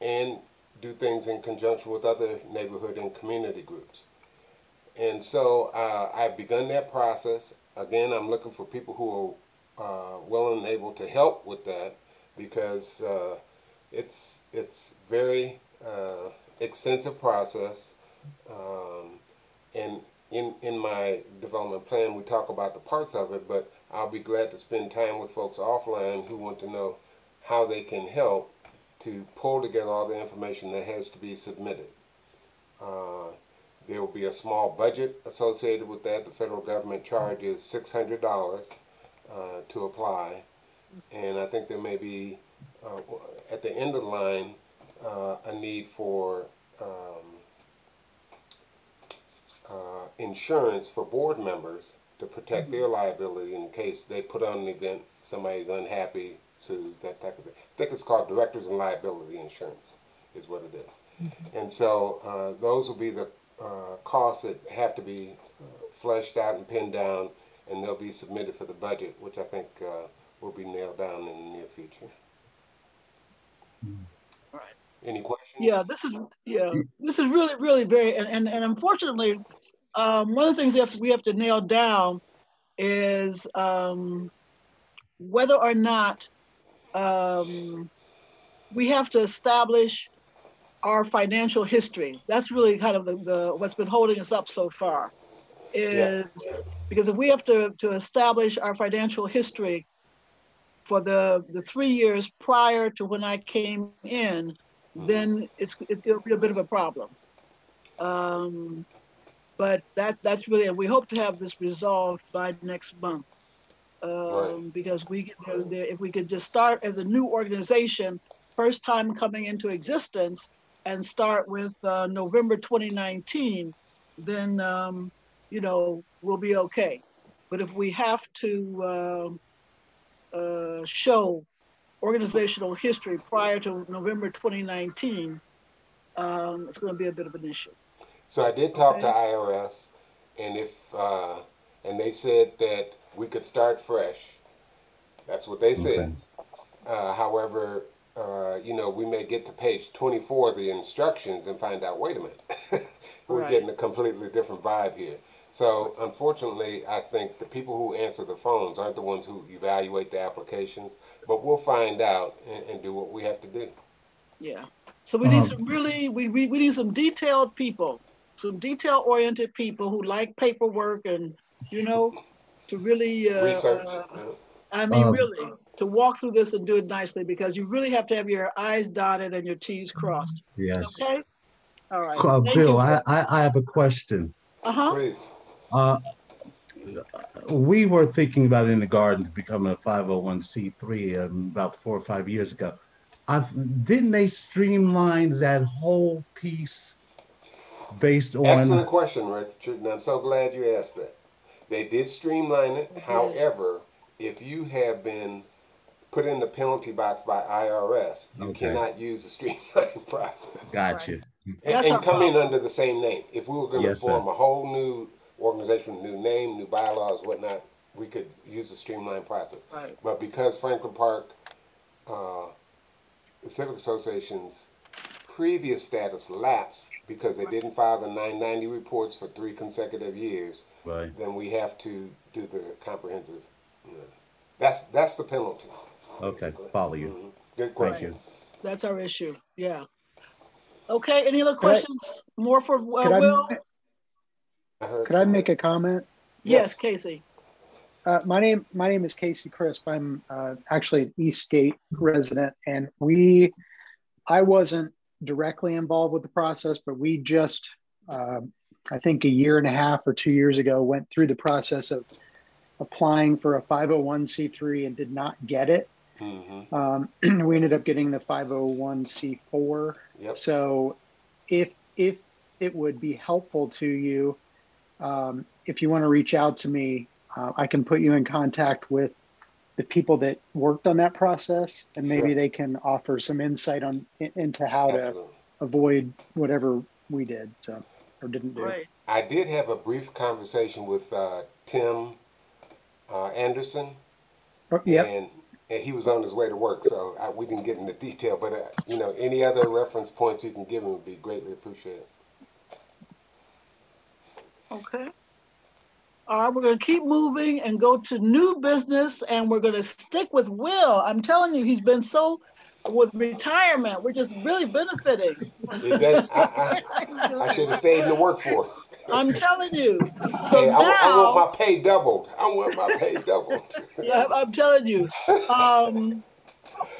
Speaker 1: and do things in conjunction with other neighborhood and community groups. And so uh, I've begun that process. Again, I'm looking for people who are uh, willing and able to help with that because uh, it's it's very uh, extensive process. Um, and in in my development plan, we talk about the parts of it, but I'll be glad to spend time with folks offline who want to know how they can help to pull together all the information that has to be submitted. Uh, there will be a small budget associated with that. The federal government charges six hundred dollars uh, to apply, and I think there may be uh, at the end of the line uh, a need for um, uh, insurance for board members to protect their liability in case they put on an event, somebody's unhappy, sues, that type of thing. I think it's called directors and liability insurance, is what it is. And so uh, those will be the uh, costs that have to be uh, fleshed out and pinned down, and they'll be submitted for the budget, which I think uh, will be nailed down in the near future. Any questions?
Speaker 6: Yeah, this is yeah, this is really really very and and, and unfortunately, um, one of the things we have to, we have to nail down is um, whether or not um, we have to establish our financial history. That's really kind of the, the what's been holding us up so far. Is because if we have to, to establish our financial history for the, the three years prior to when I came in, then it's, it's it'll be a bit of a problem. Um, but that that's really and we hope to have this resolved by next month. Um, because we there- there- if we could just start as a new organization, first time coming into existence, and start with uh, November 2019, then um, you know we'll be okay. But if we have to um uh, show organizational history prior to November 2019, um, it's going to be a bit of an issue.
Speaker 1: So I did talk to IRS, and if, uh, and they said that we could start fresh. That's what they said. Uh, however, uh, you know, we may get to page twenty-four of the instructions and find out, wait a minute, we're
Speaker 6: Right.
Speaker 1: getting a completely different vibe here. So unfortunately, I think the people who answer the phones aren't the ones who evaluate the applications, but we'll find out and, and do what we have to do.
Speaker 6: Yeah. So we need
Speaker 1: Um,
Speaker 6: some really we, we, we need some detailed people, some detail oriented people who like paperwork and you know to really uh,
Speaker 1: Research.
Speaker 6: uh. I mean
Speaker 4: Um,
Speaker 6: really to walk through this and do it nicely because you really have to have your I's dotted and your T's crossed.
Speaker 4: Yes.
Speaker 6: Okay. All right.
Speaker 4: Uh, Bill. I, I, I have a question.
Speaker 6: Uh huh.
Speaker 1: Please.
Speaker 4: Uh, we were thinking about in the garden becoming a 501c3 um, about four or five years ago. I've, didn't they streamline that whole piece based on?
Speaker 1: Excellent question, Richard, and I'm so glad you asked that. They did streamline it. However, if you have been put in the penalty box by IRS, you
Speaker 4: Okay.
Speaker 1: cannot use the streamline process.
Speaker 4: Gotcha.
Speaker 1: And,
Speaker 6: That's our
Speaker 1: and come in under the same name. If we were going to
Speaker 4: Yes, sir.
Speaker 1: form a whole new organization, with new name, new bylaws, whatnot, we could use the streamlined process.
Speaker 6: Right.
Speaker 1: But because Franklin Park, uh, the Civic Association's previous status lapsed because they didn't file the 990 reports for three consecutive years,
Speaker 4: Right.
Speaker 1: then we have to do the comprehensive. you know. That's that's the penalty.
Speaker 4: Okay, follow you.
Speaker 1: Good
Speaker 4: Thank
Speaker 1: question.
Speaker 4: you.
Speaker 6: That's our issue. Yeah. Okay. Any other
Speaker 17: Could I-
Speaker 6: questions? More for uh,
Speaker 17: Could I-
Speaker 6: Will?
Speaker 17: Could I make a comment?
Speaker 6: Yes, Casey.
Speaker 17: Uh, my name, my name is Casey Crisp. I'm uh, actually an Eastgate resident, and we, I wasn't directly involved with the process, but we just, um, I think a year and a half or two years ago, went through the process of applying for a 501c3 and did not get it.
Speaker 1: Mm-hmm.
Speaker 17: Um, we ended up getting the 501c4.
Speaker 1: Yep.
Speaker 17: So, if if it would be helpful to you, um, if you want to reach out to me, uh, I can put you in contact with the people that worked on that process, and maybe
Speaker 1: Sure.
Speaker 17: they can offer some insight on into how to avoid whatever we did so, or didn't do.
Speaker 6: Right.
Speaker 1: I did have a brief conversation with uh, Tim uh, Anderson.
Speaker 17: Oh, yep.
Speaker 1: And, and he was on his way to work, so I, we didn't get into detail. But uh, you know, any other reference points you can give him would be greatly appreciated.
Speaker 6: Okay. All right, we're gonna keep moving and go to new business and we're gonna stick with Will. I'm telling you, he's been so with retirement, we're just really benefiting.
Speaker 1: It I, I, I should have stayed in the workforce.
Speaker 6: I'm telling you. So
Speaker 1: hey, I, I want my pay doubled. I want my pay doubled.
Speaker 6: yeah, I'm telling you. Um,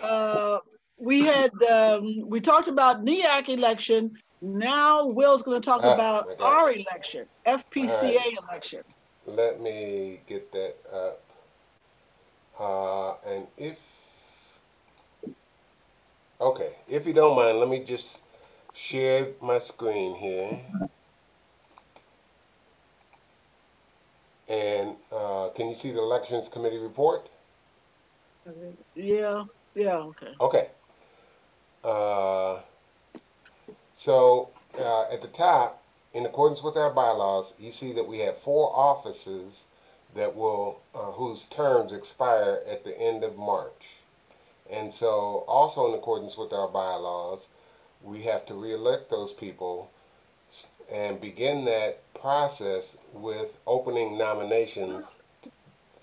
Speaker 6: uh, we had, um, we talked about NEAC election. Now Will's gonna talk
Speaker 1: Ah,
Speaker 6: about
Speaker 1: okay.
Speaker 6: our election, FPCA
Speaker 1: All
Speaker 6: election.
Speaker 1: Let me get that up. Uh, and if, okay, if you don't mind, let me just share my screen here. And uh, can you see the elections committee report?
Speaker 6: Yeah, yeah, okay.
Speaker 1: Okay. Uh, so uh, at the top, in accordance with our bylaws, you see that we have four offices that will, uh, whose terms expire at the end of March. And so, also in accordance with our bylaws, we have to reelect those people and begin that process with opening nominations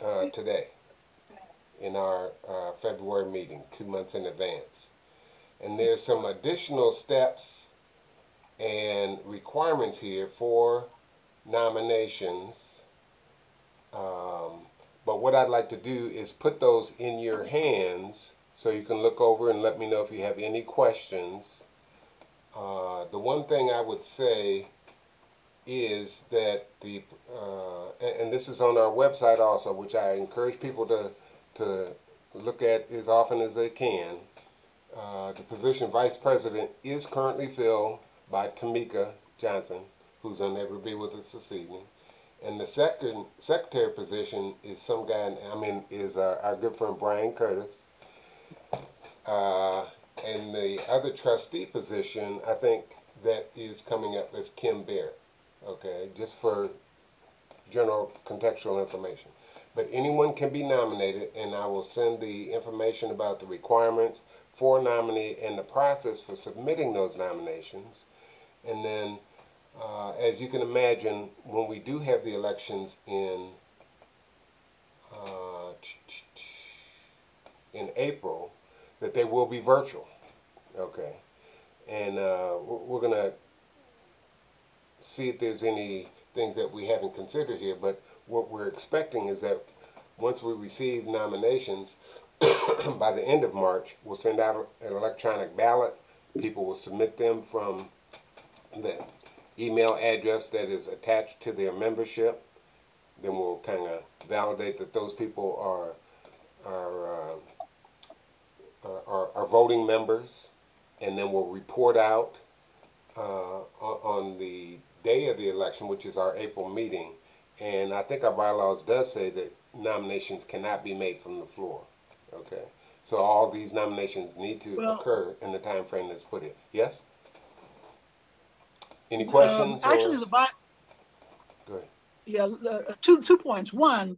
Speaker 1: uh, today in our uh, February meeting, two months in advance. And there's some additional steps and requirements here for nominations. Um, but what I'd like to do is put those in your hands so you can look over and let me know if you have any questions. Uh, the one thing I would say is that the, uh, and, and this is on our website also, which I encourage people to, to look at as often as they can. Uh, the position vice president is currently filled by Tamika Johnson, who's unable to be with us this evening. And the second secretary position is some guy, I mean, is our, our good friend Brian Curtis. Uh, and the other trustee position, I think that is coming up as Kim Barrett. Okay, just for general contextual information. But anyone can be nominated, and I will send the information about the requirements for nominee and the process for submitting those nominations. And then, uh, as you can imagine, when we do have the elections in uh, in April, that they will be virtual. Okay, and uh, we're, we're gonna see if there's any things that we haven't considered here. But what we're expecting is that once we receive nominations by the end of March, we'll send out an electronic ballot. People will submit them from the email address that is attached to their membership. Then we'll kind of validate that those people are are, uh, are, are are voting members, and then we'll report out uh, on, the day of the election, which is our April meeting. And I think our bylaws does say that nominations cannot be made from the floor. Okay, so all these nominations need to
Speaker 6: Well-
Speaker 1: occur in the time frame that's put in. Yes. Any
Speaker 6: Um,
Speaker 1: questions? or-
Speaker 6: Actually, the by,
Speaker 1: Go ahead.
Speaker 6: yeah, uh, two, two points. One,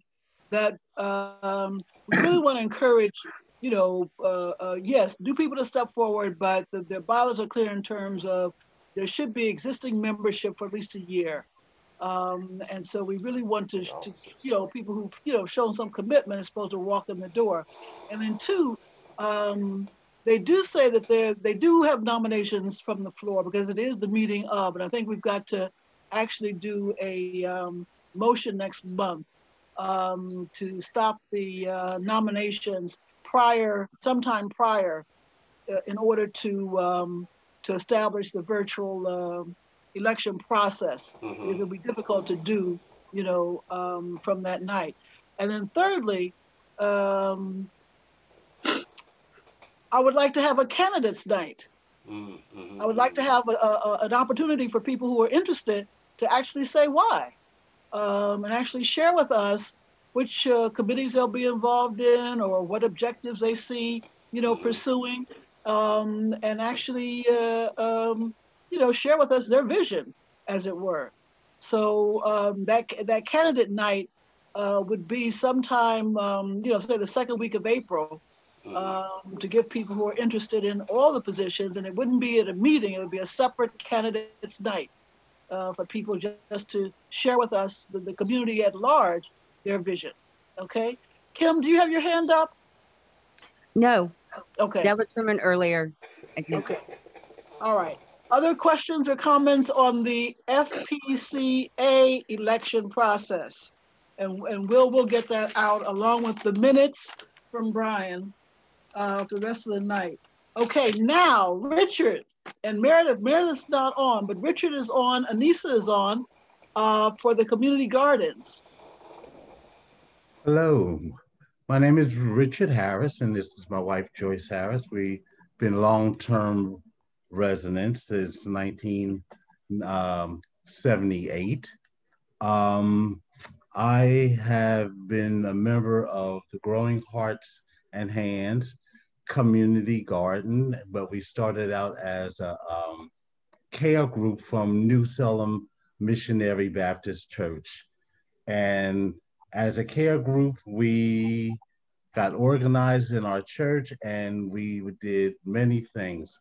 Speaker 6: that um, we really want to encourage, you know, uh, uh, yes, do people to step forward, but the, the bylaws are clear in terms of there should be existing membership for at least a year. Um, and so we really want to, to, you know, people who, you know, shown some commitment are supposed to walk in the door. And then two, um, they do say that they they do have nominations from the floor because it is the meeting of, and I think we've got to actually do a um, motion next month um, to stop the uh, nominations prior, sometime prior, uh, in order to um, to establish the virtual um election process. Because it'll be difficult to do, you know, um, from that night. And then thirdly, um, I would like to have a candidates night.
Speaker 1: Mm-hmm.
Speaker 6: I would like to have a, a, an opportunity for people who are interested to actually say why um, and actually share with us which uh, committees they'll be involved in or what objectives they see, you know, pursuing, um, and actually, uh, um, you know, share with us their vision, as it were. So um, that that candidate night uh, would be sometime, um, you know, say the second week of April, um, to give people who are interested in all the positions, and it wouldn't be at a meeting; it would be a separate candidates night uh, for people just, just to share with us, the, the community at large, their vision. Okay, Kim, do you have your hand up?
Speaker 12: No.
Speaker 6: Okay.
Speaker 12: That was from an earlier.
Speaker 6: Okay. All right. Other questions or comments on the FPCA election process? And, and Will will get that out along with the minutes from Brian uh, for the rest of the night. Okay, now Richard and Meredith. Meredith's not on, but Richard is on. Anissa is on uh, for the community gardens.
Speaker 4: Hello, my name is Richard Harris, and this is my wife Joyce Harris. We've been long-term residents since 1978. Um, I have been a member of the Growing Hearts and Hands Community Garden, but we started out as a um, care group from New Salem, Missionary Baptist Church. And as a care group, we got organized in our church and we did many things.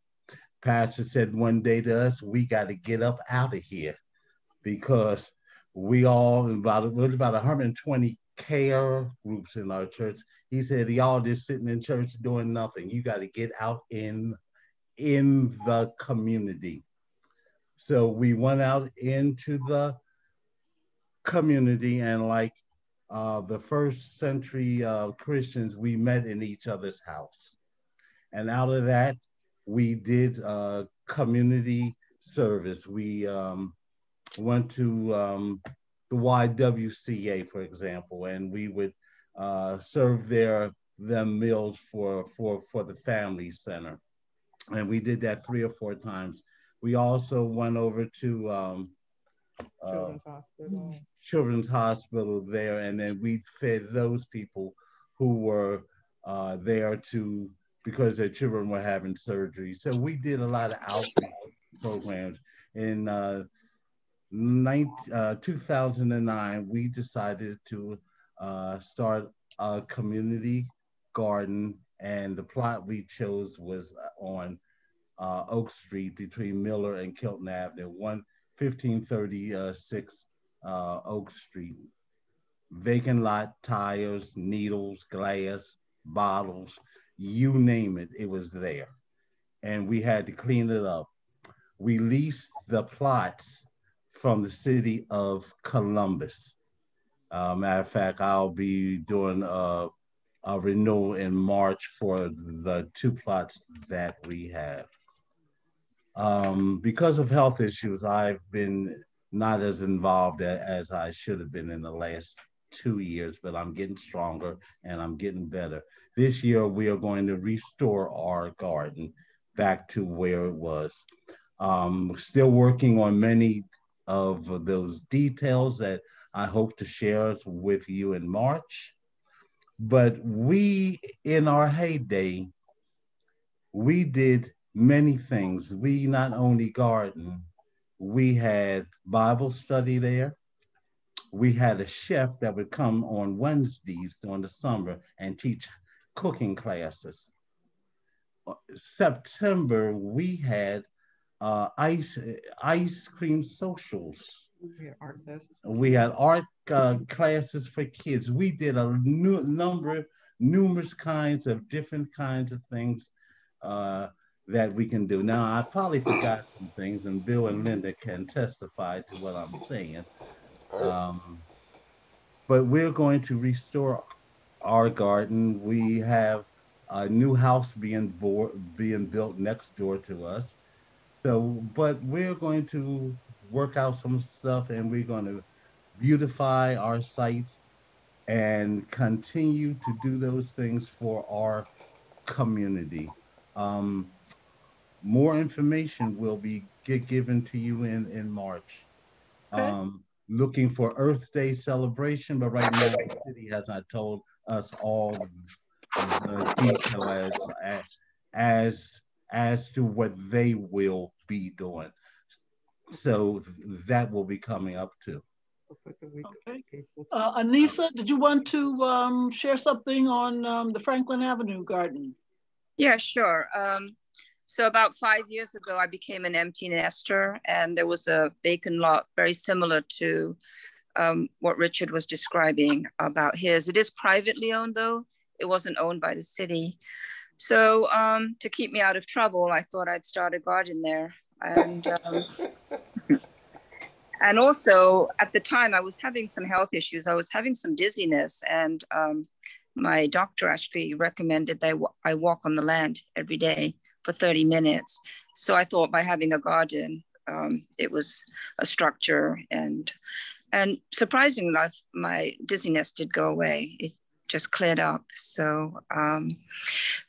Speaker 4: Pastor said one day to us, we got to get up out of here because we all about about 120 care groups in our church. He said, y'all just sitting in church doing nothing. You got to get out in in the community. So we went out into the community and like uh, the first century uh, Christians, we met in each other's house. And out of that, we did uh, community service. We um, went to um, the YWCA, for example, and we would uh, serve their them meals for, for, for the family center. And we did that three or four times. We also went over to um, uh, Children's Hospital. Children's Hospital there, and then we fed those people who were uh, there to because their children were having surgery. So we did a lot of outreach programs. In uh, 19, uh, 2009, we decided to uh, start a community garden, and the plot we chose was on uh, Oak Street between Miller and Kelton Avenue, one 1536 uh, Oak Street. Vacant lot, tires, needles, glass, bottles, you name it, it was there. And we had to clean it up. We leased the plots from the city of Columbus. Uh, matter of fact, I'll be doing a, a renewal in March for the two plots that we have. Um, because of health issues, I've been not as involved as I should have been in the last two years, but I'm getting stronger and I'm getting better. This year, we are going to restore our garden back to where it was. Um, still working on many of those details that I hope to share with you in March. But we, in our heyday, we did many things. We not only garden, we had Bible study there. We had a chef that would come on Wednesdays during the summer and teach cooking classes. September, we had uh, ice ice cream socials. We had art, we had art uh, classes for kids. We did a new number, numerous kinds of different kinds of things. Uh, that we can do. Now, I probably forgot some things, and Bill and Linda can testify to what I'm saying. Um, but we're going to restore our garden. We have a new house being being built next door to us. So, but we're going to work out some stuff, and we're going to beautify our sites and continue to do those things for our community. Um, more information will be get given to you in in March. Okay. Um, looking for Earth Day celebration, but right now the city has not told us all the detail as, as as as to what they will be doing. So that will be coming up too.
Speaker 6: Okay. Uh, Anissa, did you want to um, share something on um, the Franklin Avenue Garden?
Speaker 18: Yeah, sure. Um, so about five years ago, I became an empty nester, and there was a vacant lot very similar to um, what Richard was describing about his. It is privately owned, though. It wasn't owned by the city. So um, to keep me out of trouble, I thought I'd start a garden there. And um, and also at the time, I was having some health issues. I was having some dizziness, and um, my doctor actually recommended that I walk on the land every day for 30 minutes. So I thought by having a garden, um, it was a structure and and surprisingly enough, my dizziness did go away. It just cleared up. So um,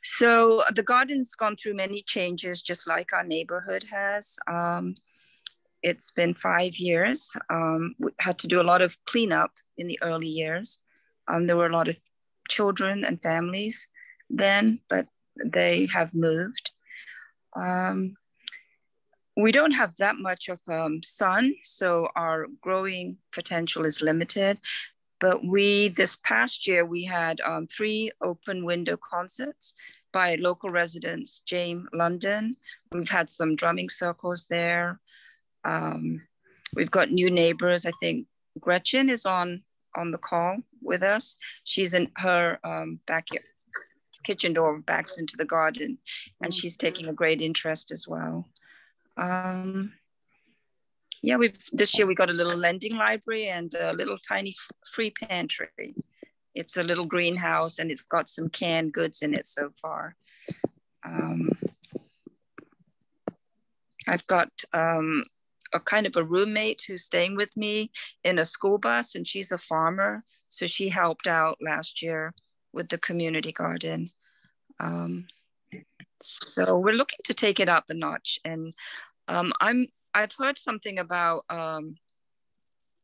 Speaker 18: so the garden's gone through many changes, just like our neighborhood has. Um, it's been five years. Um, we had to do a lot of cleanup in the early years. Um, there were a lot of children and families then, but they have moved. Um, we don't have that much of um, sun, so our growing potential is limited. But we, this past year, we had um, three open window concerts by local residents, James London. We've had some drumming circles there. Um, we've got new neighbors. I think Gretchen is on on the call with us. She's in her um, backyard kitchen door backs into the garden, and she's taking a great interest as well. Um, yeah, we this year we got a little lending library and a little tiny free pantry. It's a little greenhouse and it's got some canned goods in it so far. Um, I've got um, a kind of a roommate who's staying with me in a school bus and she's a farmer. So she helped out last year with the community garden. Um, so we're looking to take it up a notch and um, I'm I've heard something about um,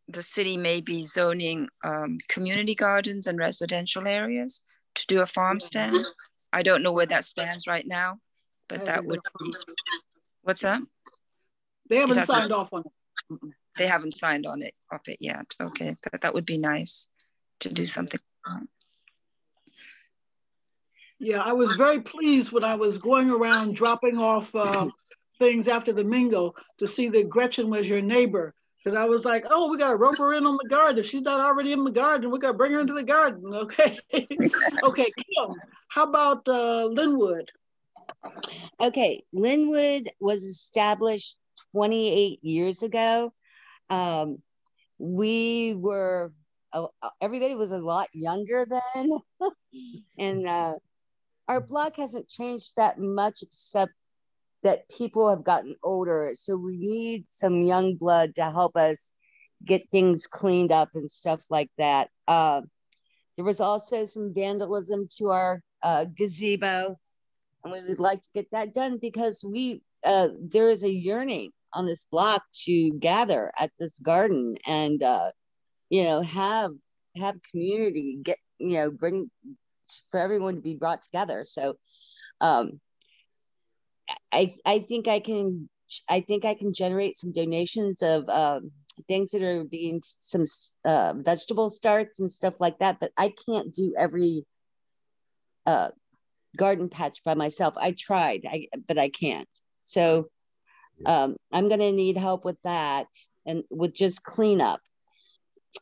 Speaker 18: the city maybe zoning um, community gardens and residential areas to do a farm stand. I don't know where that stands right now, but that would be, what's that?
Speaker 6: They haven't signed off on it.
Speaker 18: They haven't signed on it off it yet. Okay, but that would be nice to do something.
Speaker 6: Yeah, I was very pleased when I was going around dropping off uh, things after the Mingo to see that Gretchen was your neighbor. Because I was like, oh, we got to rope her in on the garden. If she's not already in the garden, we got to bring her into the garden. Okay. okay, Kim, how about uh, Linwood?
Speaker 12: Okay, Linwood was established 28 years ago. Um, we were, uh, everybody was a lot younger then. and uh, our block hasn't changed that much except that people have gotten older. So we need some young blood to help us get things cleaned up and stuff like that. Uh, there was also some vandalism to our uh, gazebo, and we would like to get that done because we uh, there is a yearning on this block to gather at this garden and uh, you know have have community get you know bring for everyone to be brought together. So um, I I think I can I think I can generate some donations of um, things that are being some uh, vegetable starts and stuff like that. But I can't do every uh, garden patch by myself. I tried, I but I can't. So um, I'm going to need help with that and with just cleanup.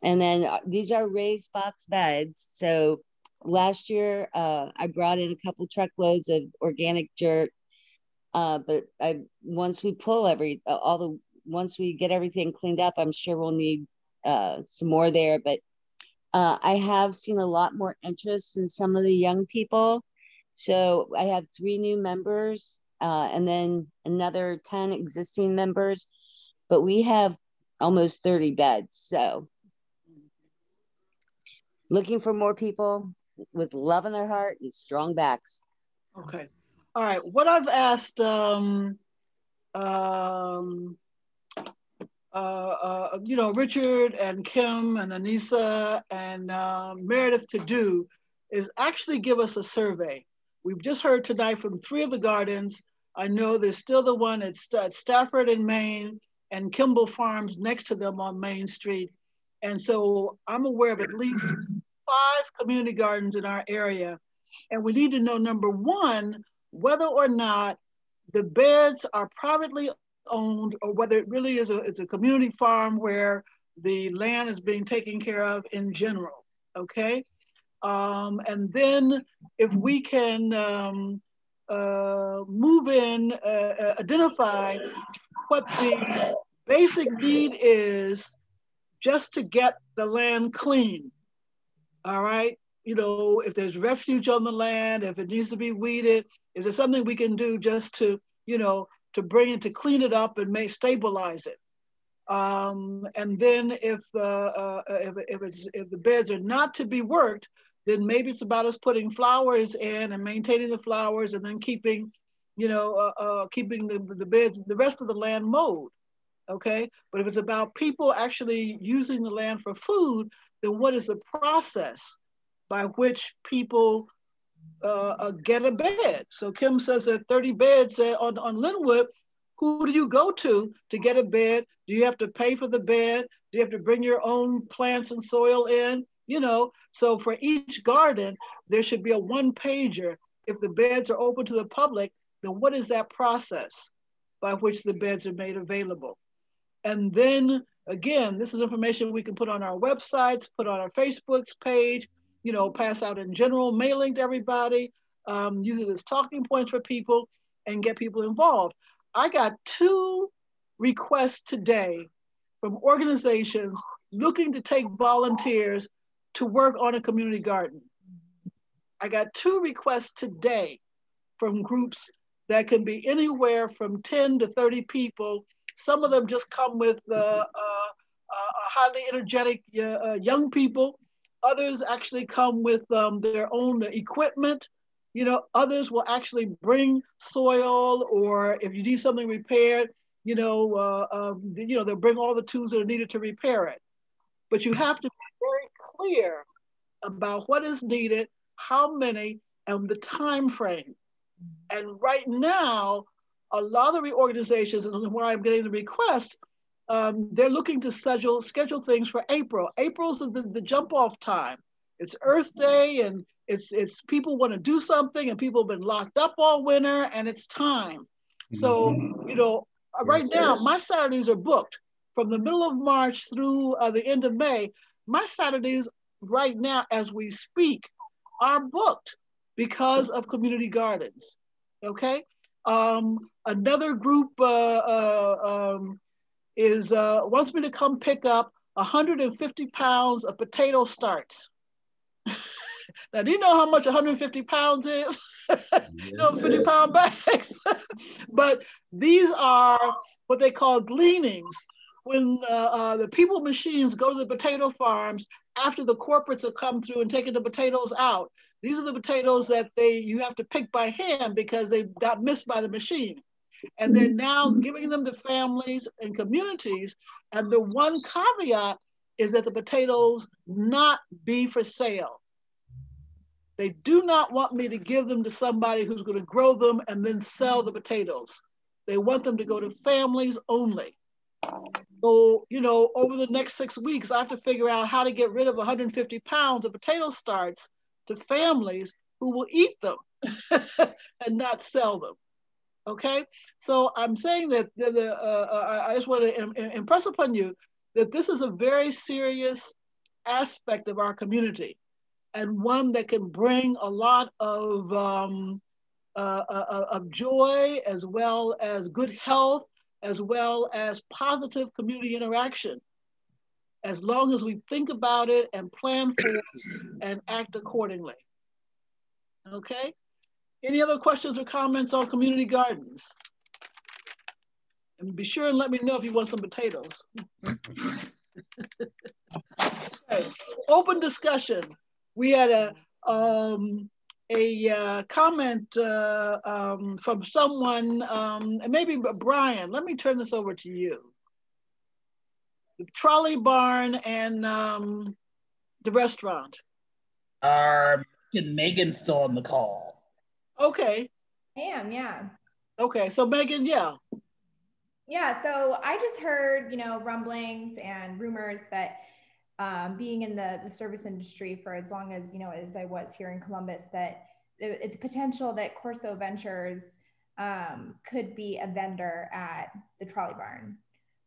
Speaker 12: And then uh, these are raised box beds. So last year uh, I brought in a couple truckloads of organic dirt uh, but I once we pull every uh, all the once we get everything cleaned up, I'm sure we'll need uh, some more there. But uh, I have seen a lot more interest in some of the young people. So I have three new members uh, and then another 10 existing members, but we have almost 30 beds. So looking for more people with love in their heart and strong backs.
Speaker 6: Okay. All right, what I've asked um, um, uh, uh, you know, Richard and Kim and Anissa and uh, Meredith to do is actually give us a survey. We've just heard tonight from three of the gardens. I know there's still the one at, St Stafford in Main and Kimball Farms next to them on Main Street. And so I'm aware of at least five community gardens in our area. And we need to know, number one, whether or not the beds are privately owned or whether it really is a, it's a community farm where the land is being taken care of in general, okay? Um, and then if we can um, uh, move in, uh, uh identify what the basic need is just to get the land clean, all right? You know, if there's refuge on the land, if it needs to be weeded, is there something we can do just to, you know, to bring it, to clean it up and may stabilize it? Um, and then if, uh, uh, if, if, it's, if the beds are not to be worked, then maybe it's about us putting flowers in and maintaining the flowers and then keeping, you know, uh, uh, keeping the, the beds, the rest of the land mowed, okay? But if it's about people actually using the land for food, then what is the process by which people uh, uh, get a bed. So Kim says there are 30 beds on, on Linwood. Who do you go to to get a bed? Do you have to pay for the bed? Do you have to bring your own plants and soil in? You know, so for each garden, there should be a one pager. If the beds are open to the public, then what is that process by which the beds are made available? And then again, this is information we can put on our websites, put on our Facebook page, you know, pass out in general, mailing to everybody, um, use it as talking points for people and get people involved. I got two requests today from organizations looking to take volunteers to work on a community garden. I got two requests today from groups that can be anywhere from 10 to 30 people. Some of them just come with uh, uh, highly energetic uh, young people. Others actually come with um, their own equipment. You know, others will actually bring soil, or if you need something repaired, you know, uh, um, you know, they'll bring all the tools that are needed to repair it. But you have to be very clear about what is needed, how many, and the time frame. And right now, a lot of the organizations, and where I'm getting the request, um, they're looking to schedule schedule things for April. April's the, the jump off time. It's Earth Day, and it's it's people want to do something, and people have been locked up all winter, and it's time. So you know, uh, right now my Saturdays are booked from the middle of March through uh, the end of May. My Saturdays right now, as we speak, are booked because of community gardens. Okay. Um, another group uh, uh, um, is uh, wants me to come pick up 150 pounds of potato starts. now, do you know how much 150 pounds is? you know, 50 pound bags. but these are what they call gleanings. When uh, uh, the people machines go to the potato farms after the corporates have come through and taken the potatoes out, these are the potatoes that they you have to pick by hand because they got missed by the machine and they're now giving them to families and communities. And the one caveat is that the potatoes not be for sale. They do not want me to give them to somebody who's going to grow them and then sell the potatoes. They want them to go to families only. So, you know, over the next six weeks, I have to figure out how to get rid of 150 pounds of potato starts to families who will eat them and not sell them. Okay, so I'm saying that the, the, uh, uh I just want to Im impress upon you that this is a very serious aspect of our community and one that can bring a lot of, um, uh, uh, uh, of joy as well as good health, as well as positive community interaction, as long as we think about it and plan for it and act accordingly. Okay? Any other questions or comments on community gardens? And be sure and let me know if you want some potatoes. okay. Open discussion. We had a um, a uh, comment uh, um, from someone, um, maybe Brian. Let me turn this over to you. The trolley barn and um, the restaurant.
Speaker 9: Are Megan still on the call?
Speaker 6: Okay.
Speaker 11: I am, yeah.
Speaker 6: Okay, so Megan, yeah.
Speaker 11: Yeah, so I just heard, you know, rumblings and rumors that um, being in the, the service industry for as long as, you know, as I was here in Columbus, that it's potential that Corso Ventures um, could be a vendor at the trolley barn.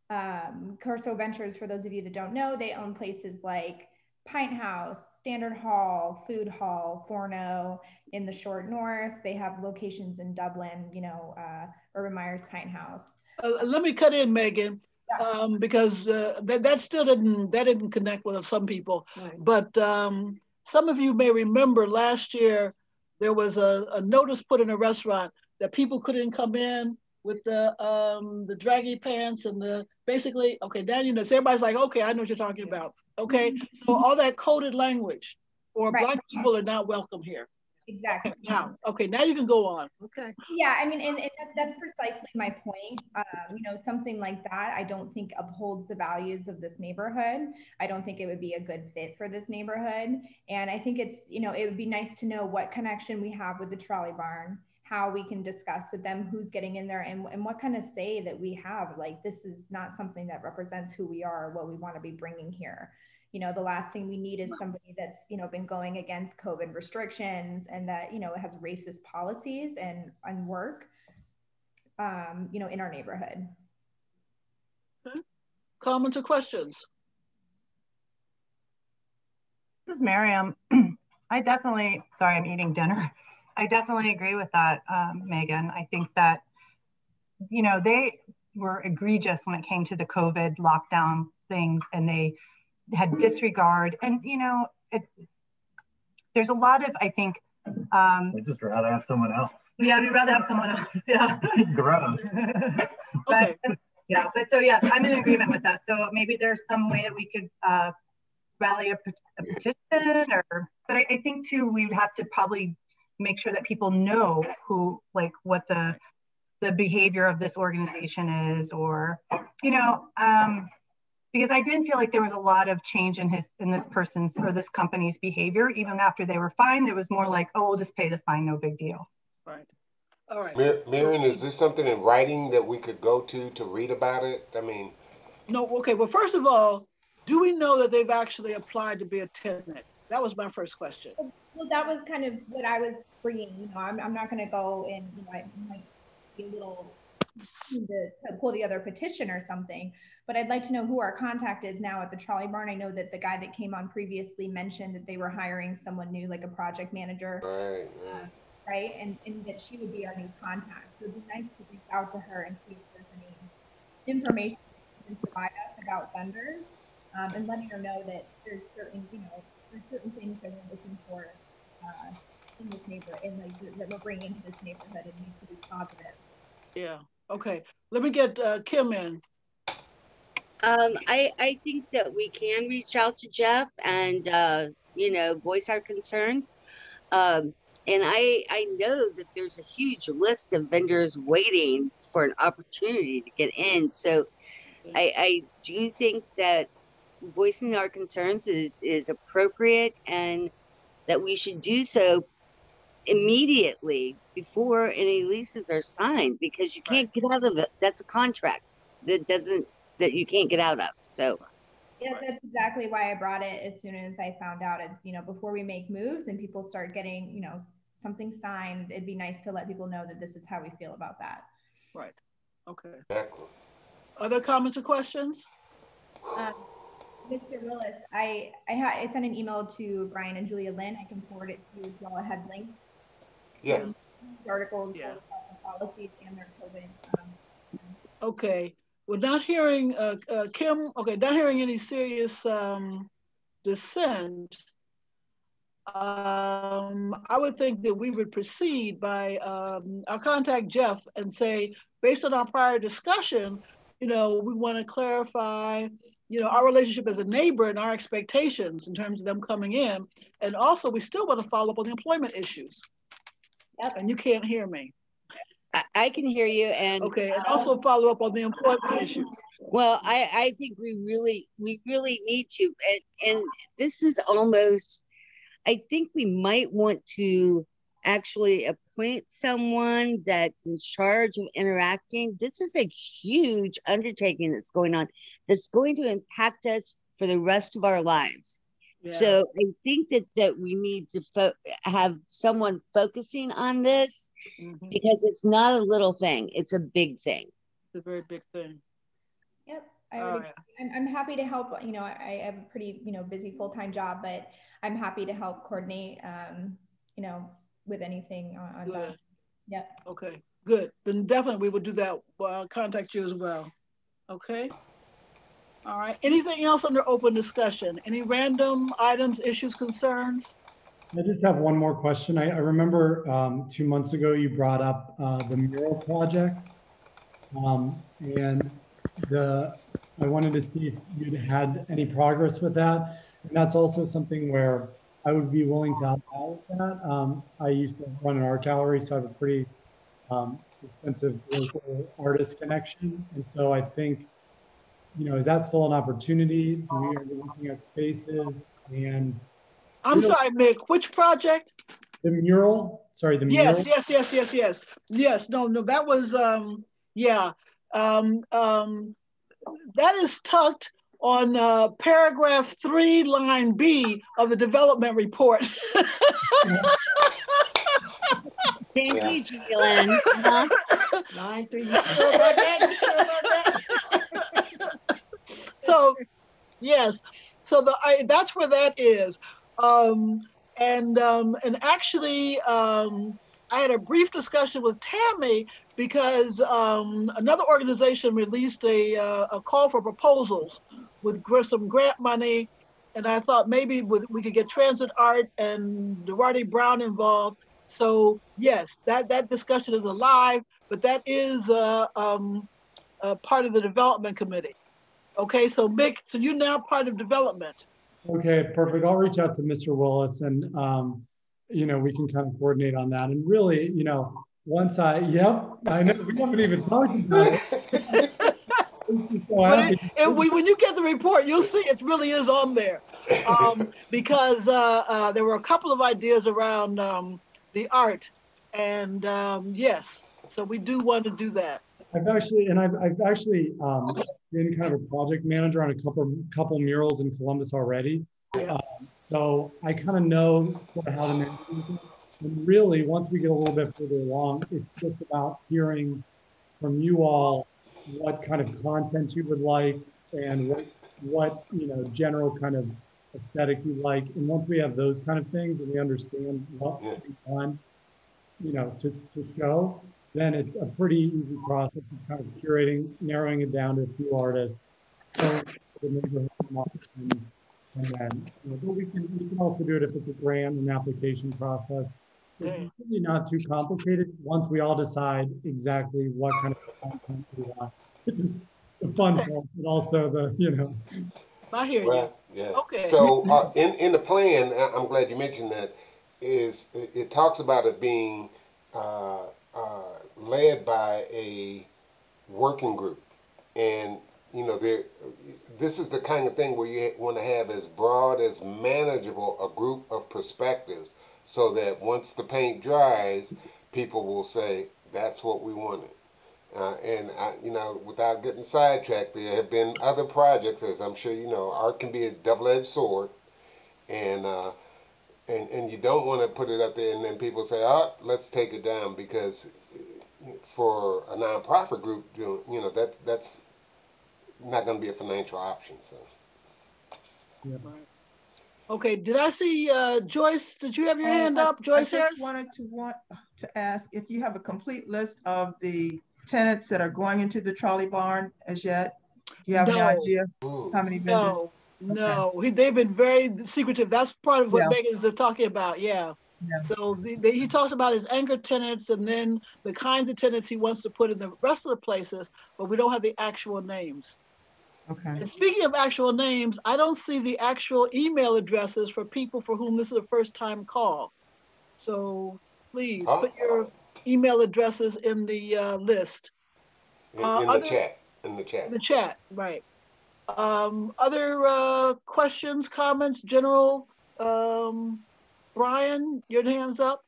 Speaker 11: Um, Corso Ventures, for those of you that don't know, they own places like Pint House, Standard Hall, Food Hall, Forno in the short north. They have locations in Dublin, you know, uh, Urban Meyer's Pint House.
Speaker 6: Uh, let me cut in, Megan, yeah. um, because uh, that, that still didn't that didn't connect with some people. Right. But um, some of you may remember last year there was a, a notice put in a restaurant that people couldn't come in with the um the draggy pants and the basically okay now you know so everybody's like okay I know what you're talking about okay? Mm-hmm. so all that coded language or right. black people are not welcome here.
Speaker 11: Exactly.
Speaker 6: Okay, now okay now you can go on. Okay.
Speaker 11: Yeah I mean and, and that's precisely my point. Um, you know something like that I don't think upholds the values of this neighborhood. I don't think it would be a good fit for this neighborhood. And I think it's you know it would be nice to know what connection we have with the trolley barn how we can discuss with them who's getting in there and, and what kind of say that we have. Like, this is not something that represents who we are what we want to be bringing here. You know, the last thing we need is somebody that's, you know, been going against COVID restrictions and that, you know, has racist policies and, and work, um, you know, in our neighborhood.
Speaker 6: Okay. Comments or questions?
Speaker 16: This is Miriam. I definitely, sorry, I'm eating dinner. I definitely agree with that, um, Megan. I think that, you know, they were egregious when it came to the COVID lockdown things and they had disregard. And, you know, it, there's a lot of, I think, um,
Speaker 19: I'd just rather have someone else.
Speaker 16: yeah, we'd rather have someone else. Yeah.
Speaker 19: Gross.
Speaker 16: but, yeah, but so yes, I'm in agreement with that. So maybe there's some way that we could uh, rally a, a petition or, but I, I think too, we would have to probably make sure that people know who, like what the, the behavior of this organization is, or, you know, um, because I didn't feel like there was a lot of change in his, in this person's or this company's behavior. Even after they were fined, it was more like, oh, we'll just pay the fine, no big deal.
Speaker 6: Right. All right.
Speaker 1: Mir- Miriam, is there something in writing that we could go to to read about it? I mean,
Speaker 6: No, okay, well, first of all, do we know that they've actually applied to be a tenant? That was my first question.
Speaker 11: Well, that was kind of what I was bringing, you know, I'm, I'm not gonna go and, you know, I might be a little to, to pull together a petition or something, but I'd like to know who our contact is now at the trolley barn. I know that the guy that came on previously mentioned that they were hiring someone new, like a project manager.
Speaker 1: right,
Speaker 11: uh, Right, and, and that she would be our new contact. So it'd be nice to reach out to her and see if there's any information she can provide us about vendors. Um, and letting her know that there's certain, you know, there's certain things that we're looking for, uh, in this neighborhood, in like, that we're bringing into this neighborhood, it needs to be positive.
Speaker 6: Yeah, okay. Let me get uh, Kim in.
Speaker 12: Um, I, I think that we can reach out to Jeff and, uh, you know, voice our concerns. Um, and I, I know that there's a huge list of vendors waiting for an opportunity to get in. So I, I do think that voicing our concerns is, is appropriate and that we should do so immediately before any leases are signed because you can't get out of it. That's a contract that doesn't that you can't get out of. So
Speaker 11: Yeah, that's exactly why I brought it as soon as I found out. It's, you know, before we make moves and people start getting, you know, something signed, it'd be nice to let people know that this is how we feel about that.
Speaker 6: Right, okay.
Speaker 1: exactly.
Speaker 6: Other comments or questions?
Speaker 11: Um, Mr. Willis, I, I, ha- I sent an email to Brian and Julia Lynn. I can forward it to you if y'all had links.
Speaker 1: Yeah.
Speaker 11: to the Articles, Yeah. about the policies and their COVID. um,
Speaker 6: Okay, we're not hearing, uh, uh, Kim, okay, not hearing any serious, um, dissent. Um, I would think that we would proceed by, um, I'll contact Jeff and say, based on our prior discussion, you know, we want to clarify, you know, our relationship as a neighbor and our expectations in terms of them coming in. And also, we still want to follow up on the employment issues. And you can't hear me.
Speaker 12: I, I can hear you and
Speaker 6: Okay, and um, also follow up on the employment issues.
Speaker 12: Well, I, I think we really, we really need to, and, and this is almost, I think we might want to actually appoint someone that's in charge of interacting. This is a huge undertaking that's going on, that's going to impact us for the rest of our lives. So I think that that we need to fo- have someone focusing on this
Speaker 6: Mhm.
Speaker 12: because it's not a little thing; it's a big thing.
Speaker 6: It's a very big thing.
Speaker 11: Yep, I
Speaker 6: All
Speaker 11: would,
Speaker 6: right.
Speaker 11: I'm, I'm happy to help, you know, I, I have a pretty, you know, busy full-time job, but I'm happy to help coordinate, um, you know, with anything on, on that.
Speaker 6: Good.
Speaker 11: Yep.
Speaker 6: Okay, good. Then definitely we will do that. I'll contact you as well. Okay? All right. Anything else under open discussion? Any random items, issues, concerns?
Speaker 14: I just have one more question. I, I remember um, two months ago you brought up uh, the mural project. Um, and the, I wanted to see if you'd had any progress with that. And that's also something where I would be willing to help out with that. Um, I used to run an art gallery, so I have a pretty um, extensive local artist connection. And so I think, you know, is that still an opportunity? We are we looking at spaces and
Speaker 6: I'm sorry, Mick, which project?
Speaker 14: The mural, sorry, the mural.
Speaker 6: Yes, yes, yes, yes, yes, yes. No, no, that was um, yeah. Um, um, that is tucked on uh, paragraph three, line B of the development report.
Speaker 12: Thank
Speaker 6: Yeah.
Speaker 12: you, Jalen. Uh-huh.
Speaker 2: Line three.
Speaker 6: You sure about that? You sure about that? so, yes. So the I, that's where that is. Um, and um, and actually, um, I had a brief discussion with Tammy because um, another organization released a uh, a call for proposals with some grant money, and I thought maybe with, we could get Transit Art and Duarte Brown involved. So yes, that that discussion is alive, but that is uh, um, uh, part of the development committee. Okay, so Mick, so you're now part of development.
Speaker 14: Okay, perfect. I'll reach out to Mr. Willis and, um, you know, we can kind of coordinate on that. And really, you know, once I, yep, I know, we haven't even talked about it.
Speaker 6: But it, we, when you get the report, you'll see it really is on there. Um, because uh, uh, there were a couple of ideas around um, the art. And um, yes, so we do want to do that.
Speaker 14: I've actually, and I've, I've actually um, been kind of a project manager on a couple, couple murals in Columbus already. Um, so I kind of know sort of how to manage it. And really, once we get a little bit further along, it's just about hearing from you all what kind of content you would like and what, what you know, general kind of aesthetic you like. And once we have those kind of things and we understand what we want, you know, to, to show, then it's a pretty easy process of kind of curating, narrowing it down to a few artists. So the neighborhood and, and then, you know, but we can, we can also do it if it's a grant and application process. It's really not too complicated once we all decide exactly what kind of content we want. It's the fun part, but also the, you know,
Speaker 6: I hear you.
Speaker 1: Yeah.
Speaker 6: Okay.
Speaker 1: So, uh, in, in the plan, I- I'm glad you mentioned that, is, it, it talks about it being, uh, uh, led by a working group. And, you know, there, this is the kind of thing where you want to have as broad as manageable a group of perspectives so that once the paint dries, people will say, that's what we wanted. Uh, and I, you know, without getting sidetracked, there have been other projects, as I'm sure you know. Art can be a double-edged sword, and uh, and and you don't want to put it up there, and then people say, "Oh, let's take it down," because for a nonprofit group, you know, that that's not going to be a financial option. So.
Speaker 6: Okay, did I see uh, Joyce? Did you have your
Speaker 10: Um,
Speaker 6: hand
Speaker 10: I-
Speaker 6: up, Joyce
Speaker 10: I
Speaker 6: Harris?
Speaker 10: just wanted to want to ask if you have a complete list of the tenants that are going into the trolley barn as yet? Do you have any idea how many vendors?
Speaker 6: No, no, he, they've been very secretive. That's part of what
Speaker 10: Yeah.
Speaker 6: Megan's talking about. Yeah. So the, the, he talks about his anchor tenants and then the kinds of tenants he wants to put in the rest of the places, but we don't have the actual names.
Speaker 10: Okay.
Speaker 6: And speaking of actual names, I don't see the actual email addresses for people for whom this is a first time call. So please
Speaker 1: Oh.
Speaker 6: put your email addresses in the uh, list.
Speaker 1: In,
Speaker 6: Uh,
Speaker 1: in the
Speaker 6: other-
Speaker 1: chat, in the chat.
Speaker 6: In the chat, right. Um, other uh, questions, comments, general? Um, Brian, your hands up.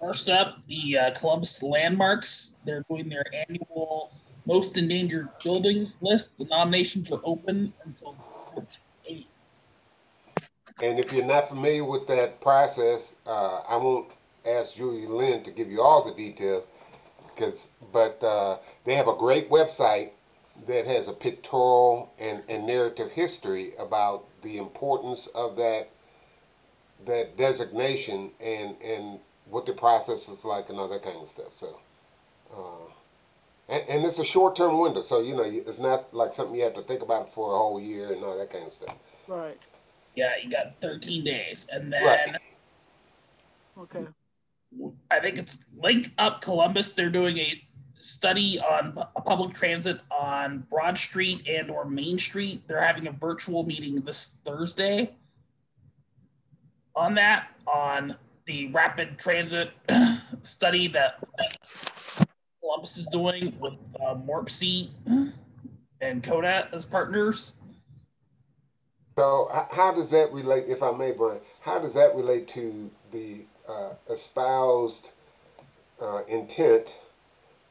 Speaker 9: First up, the uh, Columbus Landmarks. They're doing their annual most endangered buildings list. The nominations are open until March 8th.
Speaker 1: And if you're not familiar with that process, uh, I won't ask Julie Lynn to give you all the details, because, but uh, they have a great website that has a pictorial and, and narrative history about the importance of that that designation and and what the process is like and all that kind of stuff. So, uh, and, and it's a short term window, so you know it's not like something you have to think about for a whole year and all that kind of stuff.
Speaker 6: Right.
Speaker 9: Yeah, you got 13 days. And then
Speaker 1: Right.
Speaker 6: Okay.
Speaker 9: I think it's Link Up Columbus. They're doing a study on pu- public transit on Broad Street and or Main Street. They're having a virtual meeting this Thursday on that, on the rapid transit study that Columbus is doing with uh, MORPC and COTA as partners.
Speaker 1: So how does that relate, if I may, Brian, how does that relate to the uh, espoused uh, intent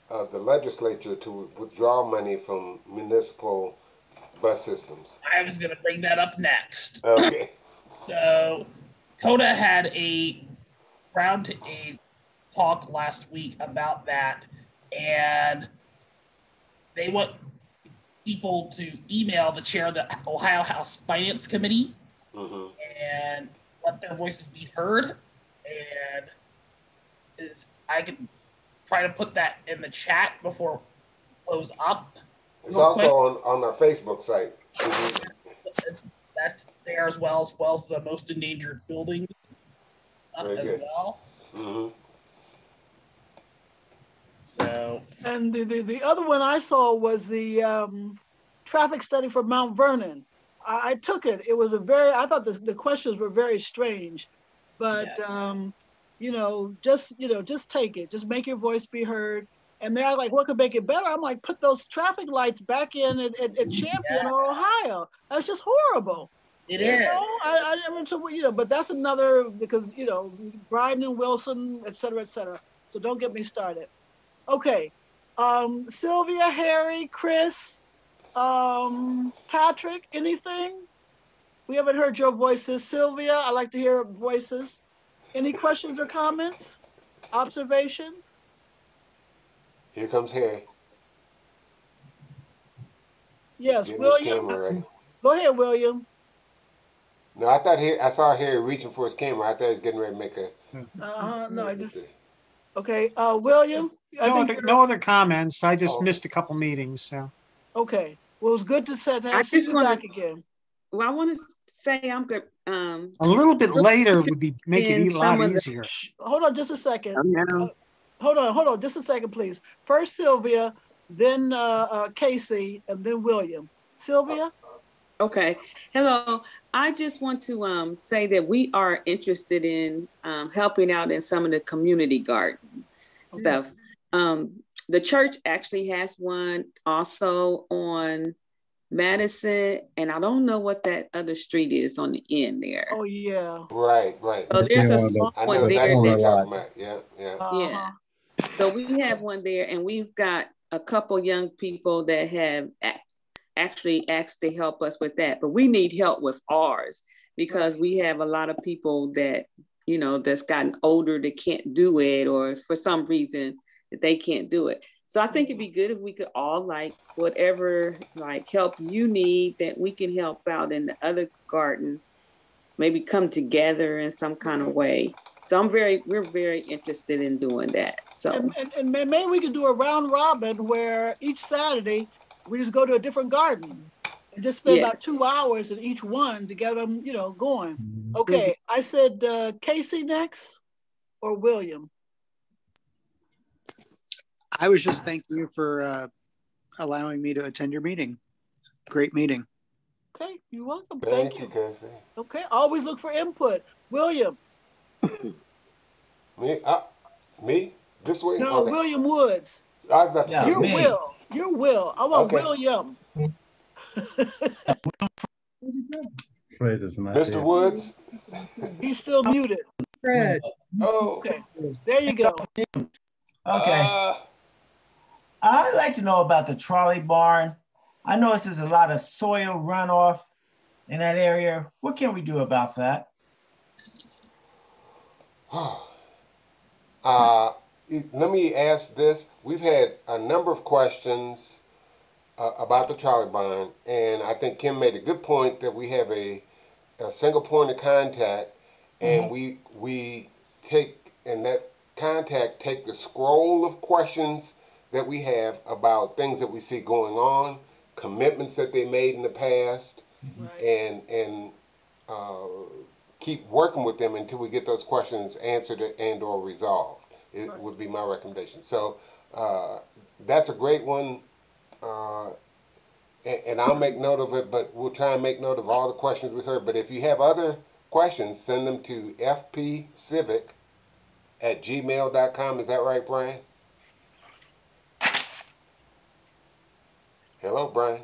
Speaker 1: of the legislature to withdraw money from municipal bus systems.
Speaker 9: I was going to bring that up next.
Speaker 1: Okay.
Speaker 9: So, COTA had a round a talk last week about that, and they want people to email the chair of the Ohio House Finance Committee
Speaker 1: Mhm.
Speaker 9: and let their voices be heard. And I can try to put that in the chat before we close up.
Speaker 1: It's also
Speaker 9: quick.
Speaker 1: on, on our Facebook site. Mhm.
Speaker 9: That's there as well as well as the most endangered building uh, as
Speaker 1: good.
Speaker 9: well.
Speaker 1: Mhm.
Speaker 9: So
Speaker 6: And the, the, the other one I saw was the um, traffic study for Mount Vernon. I, I took it. It was a very, I thought the, the questions were very strange, but, um, you know, just, you know, just take it. Just make your voice be heard. And they're like, what could make it better? I'm like, put those traffic lights back in at, at, at Champion or Ohio. That's just horrible.
Speaker 9: It
Speaker 6: you
Speaker 9: is.
Speaker 6: Know? I, I never took, you know, but that's another, because, you know, Bryden and Wilson, et cetera, et cetera. So don't get me started. Okay. Um, Sylvia, Harry, Chris, um, Patrick, anything? We haven't heard your voices. Sylvia, I like to hear voices. Any questions or comments? Observations?
Speaker 1: Here comes Harry.
Speaker 6: Yes,
Speaker 1: Getting
Speaker 6: William. Go ahead, William.
Speaker 1: No, I thought he, I saw Harry reaching for his camera. I thought he was getting ready to make a.
Speaker 6: Uh-huh, no, I just, okay, uh, William? I
Speaker 19: No
Speaker 6: think
Speaker 19: other, no other comments. I just
Speaker 6: Oh.
Speaker 19: missed a couple meetings, so.
Speaker 6: Okay, well, it was good to set,
Speaker 20: I
Speaker 6: see
Speaker 20: just
Speaker 6: you
Speaker 20: wanna-
Speaker 6: back again.
Speaker 20: Well, I want to say I'm good. Um,
Speaker 19: A little bit later would be, make it a lot
Speaker 20: some of the-
Speaker 19: easier.
Speaker 6: Hold on just a second.
Speaker 20: No.
Speaker 6: Uh, Hold on, hold on, just a second, please. First Sylvia, then uh, uh, Casey, and then William. Sylvia?
Speaker 20: Okay. Hello. I just want to um, say that we are interested in um, helping out in some of the community garden stuff. Um, the church actually has one also on Madison, and I don't know what that other street is on the end there.
Speaker 6: Oh, yeah.
Speaker 1: Right, right.
Speaker 20: Oh, there's a small
Speaker 1: I
Speaker 20: one there
Speaker 1: exactly what you're
Speaker 20: that-
Speaker 1: talking about. Yeah, yeah.
Speaker 20: Yeah. So we have one there, and we've got a couple young people that have ac- actually asked to help us with that. But we need help with ours because we have a lot of people that you know that's gotten older that can't do it, or for some reason that they can't do it. So I think it'd be good if we could all like whatever like help you need that we can help out in the other gardens, maybe come together in some kind of way. So I'm very, we're very interested in doing that. So
Speaker 6: And, and, and maybe we could do a round robin where each Saturday we just go to a different garden and just spend about two hours in each one to get them, you know, going. Okay, I said uh, Casey next or William.
Speaker 21: I was just thanking you for uh, allowing me to attend your meeting. Great meeting.
Speaker 6: Okay, you're welcome.
Speaker 1: Thank
Speaker 6: Thank
Speaker 1: you,
Speaker 6: you. Okay, always look for input. William.
Speaker 1: Me? Uh, me? This way?
Speaker 6: No,
Speaker 1: Okay.
Speaker 6: William Woods.
Speaker 1: I was about to say
Speaker 6: You're
Speaker 1: me.
Speaker 6: Will. You're Will. I want
Speaker 1: Okay.
Speaker 6: William.
Speaker 4: Fred is not
Speaker 1: Mr.
Speaker 4: there.
Speaker 1: Woods?
Speaker 6: He's still muted.
Speaker 22: Fred.
Speaker 1: Oh.
Speaker 6: Okay, there you go.
Speaker 22: Okay.
Speaker 1: Uh,
Speaker 22: I'd like to know about the trolley barn. I notice there's a lot of soil runoff in that area. What can we do about that?
Speaker 1: Uh, let me ask this. We've had a number of questions uh, about the trolley Barn, and I think Kim made a good point that we have a, a single point of contact, and we we take and that contact take the scroll of questions that we have about things that we see going on, commitments that they made in the past, and and uh, keep working with them until we get those questions answered and or resolved. It would be my recommendation. So uh, that's a great one, uh, and, and I'll make note of it. But we'll try and make note of all the questions we heard. But if you have other questions, send them to fpcivic at gmail.com. Is that right, Brian? Hello, Brian.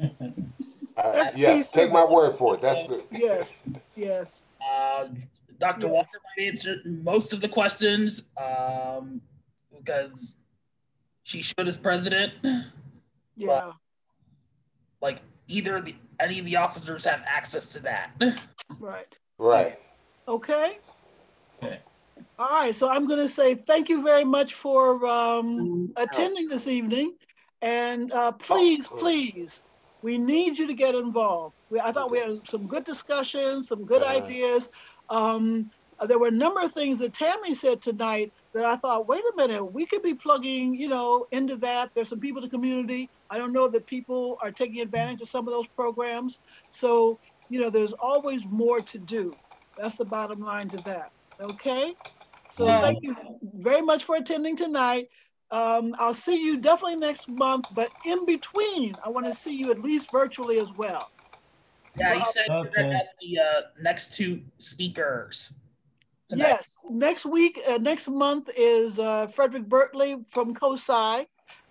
Speaker 1: Uh, yes, take my word for it. That's the
Speaker 6: Yes, yes.
Speaker 9: Uh, Dr.
Speaker 6: Yes.
Speaker 9: Walker might answer most of the questions um, because she should as president.
Speaker 6: Yeah.
Speaker 9: Like either the any of the officers have access to that.
Speaker 6: Right.
Speaker 1: Right.
Speaker 6: Okay. All right. So I'm going to say thank you very much for um, attending this evening. And uh, please, please, we need you to get involved. We, I thought we had some good discussions, some good
Speaker 1: Uh-huh.
Speaker 6: ideas. Um, uh, there were a number of things that Tammy said tonight that I thought, wait a minute, we could be plugging, you know, into that. There's some people in the community. I don't know that people are taking advantage of some of those programs. So, you know, there's always more to do. That's the bottom line to that. Okay? So
Speaker 9: Yeah.
Speaker 6: thank you very much for attending tonight. Um, I'll see you definitely next month, but in between, I want to see you at least virtually as well.
Speaker 9: Yeah, he said you're
Speaker 6: Okay.
Speaker 9: gonna the uh, next two speakers. tonight.
Speaker 6: Yes, next week, uh, next month is uh, Frederic Bertley from COSI,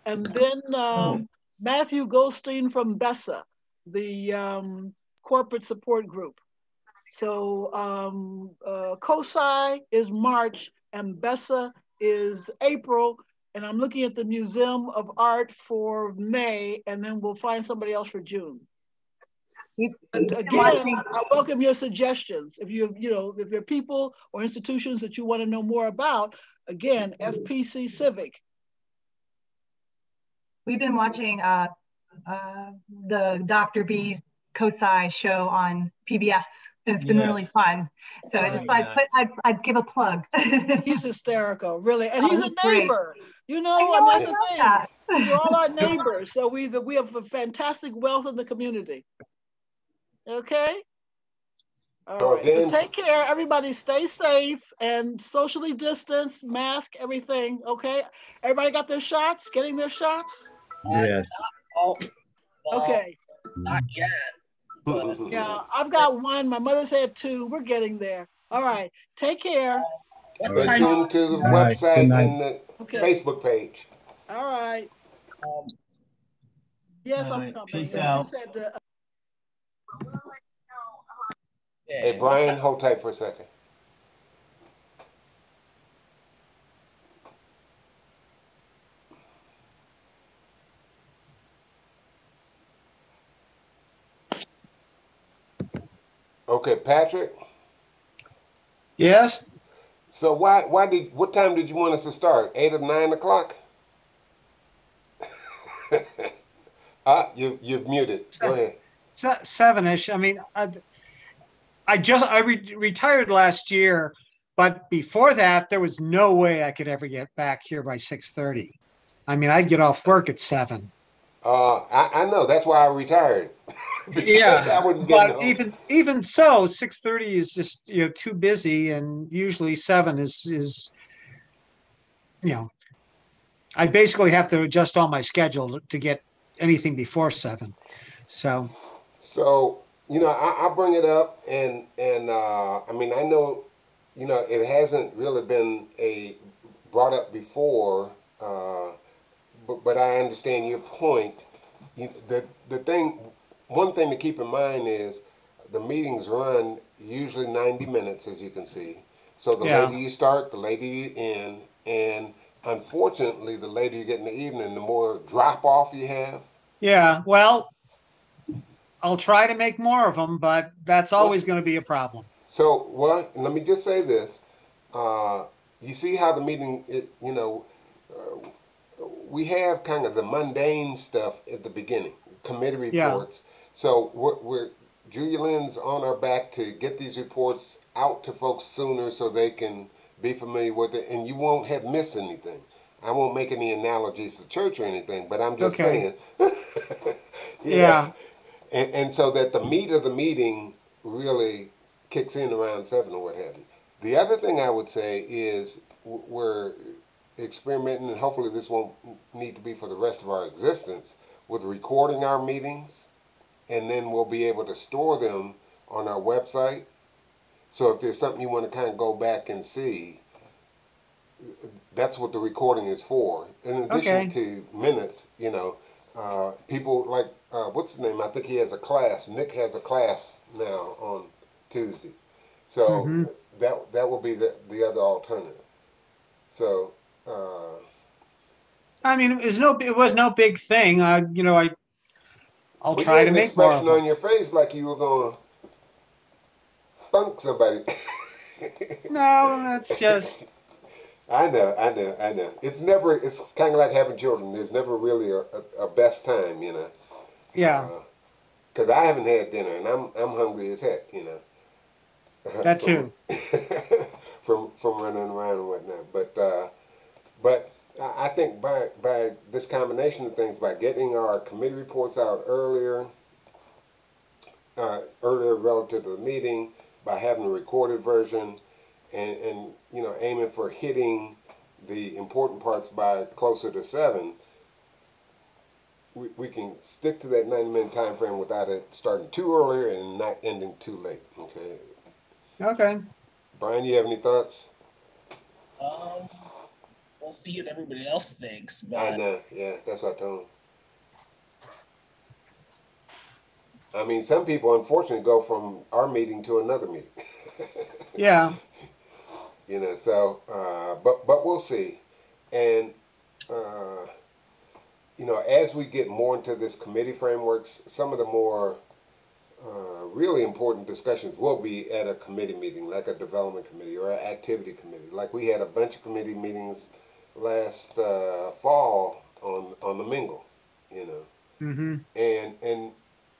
Speaker 6: and then um, Matthew Goldstein from BESA, the um, corporate support group. So um, uh, COSI is March and BESA is April. And I'm looking at the Museum of Art for May, and then we'll find somebody else for June. And Again, I welcome your suggestions. If you, you know, if there are people or institutions that you want to know more about, again, FPC Civic.
Speaker 16: We've been watching uh, uh, the Dr. B's COSI show on PBS. And it's been really fun. So I just
Speaker 6: Right.
Speaker 16: I'd, I'd, I'd give a plug.
Speaker 6: He's hysterical, really. And
Speaker 16: Oh,
Speaker 6: he's a
Speaker 16: he's great.
Speaker 6: neighbor. You know,
Speaker 16: know,
Speaker 6: and
Speaker 16: I
Speaker 6: that's the
Speaker 16: love
Speaker 6: thing.
Speaker 16: that.
Speaker 6: These are all our neighbors. So we, we have a fantastic wealth in the community. Okay? All
Speaker 1: So
Speaker 6: right. So take care. Everybody stay safe and socially distanced, mask, everything. Okay? Everybody got their shots? Getting their shots?
Speaker 4: Yes.
Speaker 9: Oh, well,
Speaker 6: Okay.
Speaker 9: Not yet.
Speaker 6: Yeah, I've got one. My mother's had two. We're getting there. All right. Take care.
Speaker 1: Stay tuned to the
Speaker 4: All right,
Speaker 1: website
Speaker 4: good
Speaker 1: and the
Speaker 6: Okay.
Speaker 1: Facebook page.
Speaker 6: All right. Yes,
Speaker 22: All
Speaker 6: I'm
Speaker 22: right,
Speaker 6: coming.
Speaker 22: peace
Speaker 6: You
Speaker 22: out.
Speaker 6: said, uh,
Speaker 1: Hey, Brian, hold tight for a second. Okay, Patrick.
Speaker 19: Yes.
Speaker 1: So why why did what time did you want us to start? Eight or nine o'clock? ah, you you've muted. Go ahead.
Speaker 19: Se- Seven-ish. I mean, I, I just I re- retired last year, but before that, there was no way I could ever get back here by six thirty. I mean, I'd get off work at seven.
Speaker 1: Uh, I, I know that's why I retired.
Speaker 19: Yeah,
Speaker 1: I wouldn't get
Speaker 19: but even even so, six thirty is just you know too busy, and usually seven is is you know I basically have to adjust all my schedule to- to get anything before seven. So
Speaker 1: So, you know, I, I bring it up and, and, uh, I mean, I know, you know, it hasn't really been a, brought up before, uh, but, but I understand your point. You, the, the thing, one thing to keep in mind is the meetings run usually ninety minutes, as you can see. So the
Speaker 19: Yeah.
Speaker 1: later you start, the later you end, and unfortunately, the later you get in the evening, the more drop off you have.
Speaker 19: yeah, well, I'll try to make more of them, but that's always going to be a problem.
Speaker 1: So, well, let me just say this. Uh, you see how the meeting, it, you know, uh, we have kind of the mundane stuff at the beginning, committee
Speaker 19: Yeah.
Speaker 1: So we're, we're Julia Lynn's on our back to get these reports out to folks sooner so they can be familiar with it, and you won't have missed anything. I won't make any analogies to church or anything, but I'm just
Speaker 19: Okay.
Speaker 1: saying.
Speaker 19: Yeah.
Speaker 1: And, and so that the meat of the meeting really kicks in around seven or what have you. The other thing I would say is we're experimenting, and hopefully this won't need to be for the rest of our existence, with recording our meetings, and then we'll be able to store them on our website. So if there's something you want to kind of go back and see, that's what the recording is for. In addition
Speaker 19: Okay.
Speaker 1: to minutes, you know, uh, people like uh, what's his name? I think he has a class. Nick has a class now on Tuesdays. So
Speaker 19: Mhm.
Speaker 1: that that will be the the other alternative. So uh,
Speaker 19: I mean, it was no, it was no big thing. You know, I, I'll try to make more.
Speaker 1: expression on your face like you were going to thunk somebody.
Speaker 19: No, that's just.
Speaker 1: I know, I know, I know. It's never. It's kind of like having children. There's never really a, a, a best time, you know.
Speaker 19: Yeah.
Speaker 1: Because I haven't had dinner and I'm I'm hungry as heck, you know.
Speaker 19: That too.
Speaker 1: from from running around and whatnot. But uh, but I I think by by this combination of things, by getting our committee reports out earlier, uh, earlier relative to the meeting, by having a recorded version, and and you know aiming for hitting the important parts by closer to seven. We, we can stick to that 90 minute time frame without it starting too earlier and not ending too late. Okay.
Speaker 19: Okay.
Speaker 1: Brian, you have any thoughts?
Speaker 9: Um, we'll see what everybody else thinks. But
Speaker 1: I know, yeah, that's what I told him. I mean, some people unfortunately go from our meeting to another meeting.
Speaker 19: Yeah.
Speaker 1: you know, so uh, but but we'll see. And uh, you know, as we get more into this committee frameworks, some of the more uh, really important discussions will be at a committee meeting, like a development committee or an activity committee. Like we had a bunch of committee meetings last uh, fall on on the Mingle, you know,
Speaker 19: Mm-hmm.
Speaker 1: and and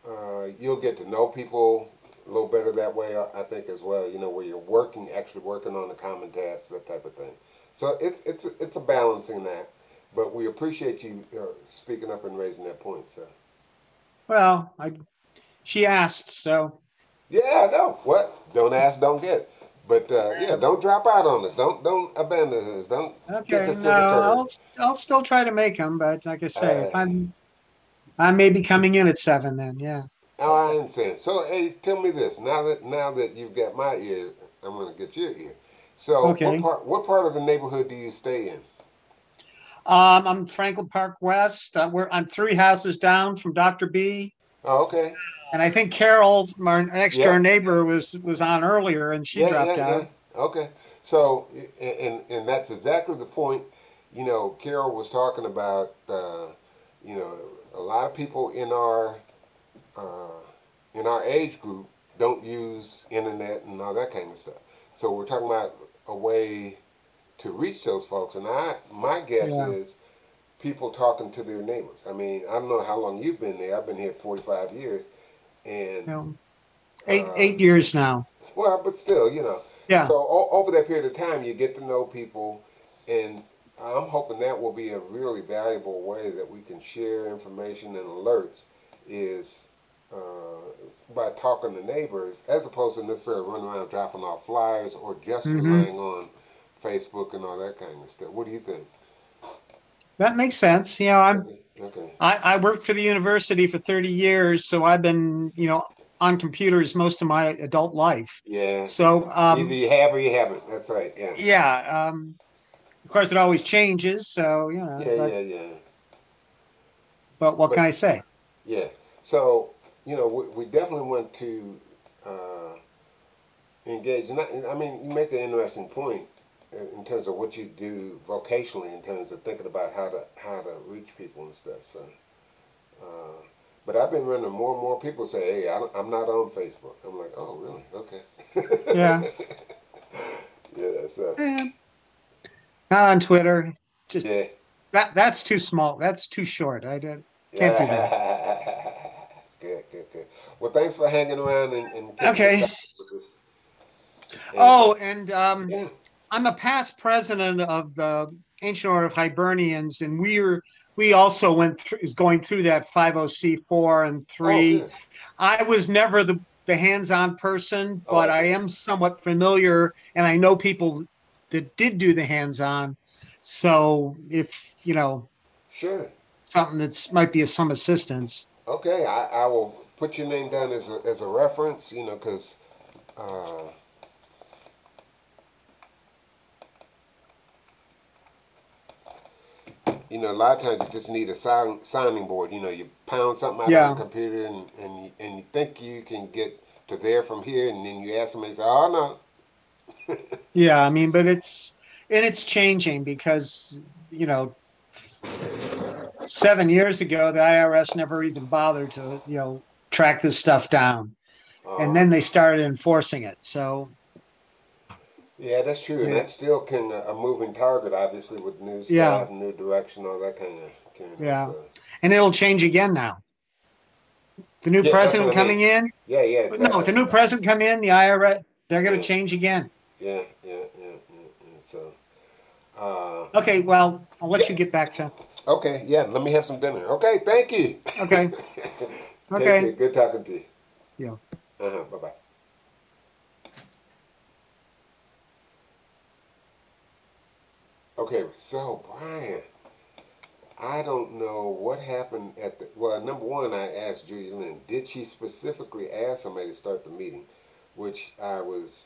Speaker 1: uh, you'll get to know people a little better that way, I think as well. You know, where you're working, actually working on a common task, that type of thing. So it's it's a- it's a balancing that, but we appreciate you uh, speaking up and raising that point. So
Speaker 19: Well, I, she asked, so.
Speaker 1: yeah, I know what don't ask, don't get. But uh, yeah, don't drop out on us. Don't don't abandon us. Don't get
Speaker 19: Okay, no,
Speaker 1: the.
Speaker 19: I'll, I'll still try to make them, but like I say, if
Speaker 1: Uh,
Speaker 19: I'm, I may be coming in at seven then, yeah.
Speaker 1: Oh, I understand. So, hey, tell me this. Now that now that you've got my ear, I'm gonna get your ear. So,
Speaker 19: Okay.
Speaker 1: what part what part of the neighborhood do you stay in?
Speaker 19: Um, I'm Franklin Park West. Uh, we're, I'm three houses down from Dr. B.
Speaker 1: Oh, okay.
Speaker 19: And I think Carol, our next
Speaker 1: Yeah.
Speaker 19: door neighbor, was was on earlier, and she
Speaker 1: yeah,
Speaker 19: dropped
Speaker 1: yeah,
Speaker 19: out.
Speaker 1: Okay. So, and and that's exactly the point. You know, Carol was talking about. Uh, you know, a lot of people in our uh, in our age group don't use internet and all that kind of stuff. So we're talking about a way to reach those folks. And I, my guess is people talking to their neighbors. I mean, I don't know how long you've been there. I've been here 45 years, and
Speaker 19: eight
Speaker 1: Uh,
Speaker 19: eight years now.
Speaker 1: well, but still, you know.
Speaker 19: Yeah.
Speaker 1: So o- over that period of time, you get to know people, and I'm hoping that will be a really valuable way that we can share information and alerts is uh, by talking to neighbors, as opposed to necessarily running around dropping off flyers or just
Speaker 19: Mhm.
Speaker 1: relying on Facebook and all that kind of stuff. What do you think?
Speaker 19: That makes sense. You know, I'm
Speaker 1: Okay.
Speaker 19: I, I worked for the university for 30 years, so I've been, you know, on computers most of my adult life.
Speaker 1: Yeah.
Speaker 19: So, um,
Speaker 1: either you have or you haven't. That's right. Yeah.
Speaker 19: yeah, um, of course, it always changes. So, you know,
Speaker 1: Yeah.
Speaker 19: but,
Speaker 1: Yeah. Yeah.
Speaker 19: but what can I say?
Speaker 1: Yeah. So, you know, we, we definitely want to uh, engage. And I, I mean, you make an interesting point in, terms of what you do vocationally, in terms of thinking about how to how to reach people and stuff. So, uh, but I've been running more and more people say, "Hey, I don't, I'm not on Facebook." I'm like, "Oh, really? Okay."
Speaker 19: Yeah.
Speaker 1: yeah. So.
Speaker 19: Eh, Not on Twitter. Just
Speaker 1: Yeah.
Speaker 19: that that's too small. That's too short. I did, can't do that.
Speaker 1: good, good, good. Well, thanks for hanging around and, and
Speaker 19: Okay.
Speaker 1: with us. And,
Speaker 19: Oh, and um, I'm a past president of the Ancient Order of Hibernians, and we were we also went through is going through that 50C4 and three.
Speaker 1: good.
Speaker 19: I was never the the hands-on person,
Speaker 1: Oh,
Speaker 19: but
Speaker 1: I
Speaker 19: I am somewhat familiar, and I know people that did do the hands-on. So if you know
Speaker 1: Sure.
Speaker 19: something that might be of some assistance.
Speaker 1: Okay, I, I will put your name down as a, as a reference, you know, because, uh, you know, a lot of times you just need a sign, signing board. You know, you pound something out
Speaker 19: Yeah.
Speaker 1: on the computer and, and, you, and you think you can get to there from here, and then you ask somebody, say, "Oh no."
Speaker 19: Yeah, I mean, but it's and it's changing because you know, seven years ago the IRS never even bothered to you know track this stuff down, and uh-huh. then they started enforcing it. So
Speaker 1: Yeah, that's true, and
Speaker 19: Yeah.
Speaker 1: that's still can a moving target, obviously, with new
Speaker 19: Yeah.
Speaker 1: staff, new direction, all that kind of. Kind of
Speaker 19: yeah, and it'll change again now. The new
Speaker 1: Yeah,
Speaker 19: president
Speaker 1: what I
Speaker 19: coming
Speaker 1: mean.
Speaker 19: in.
Speaker 1: Yeah, yeah.
Speaker 19: No, with the new president come in, the IRS they're going to
Speaker 1: Yeah.
Speaker 19: change again.
Speaker 1: Yeah, yeah, yeah, yeah. yeah. So, uh,
Speaker 19: Okay, well, I'll let you get back to.
Speaker 1: okay, yeah. Let me have some dinner. Okay, thank you.
Speaker 19: Okay. Okay.
Speaker 1: Good talking to you.
Speaker 19: Yeah.
Speaker 1: Uh huh. Bye bye. Okay, so Brian, I don't know what happened at the. Well, number one, I asked Julie Lynn, did she specifically ask somebody to start the meeting? Which I was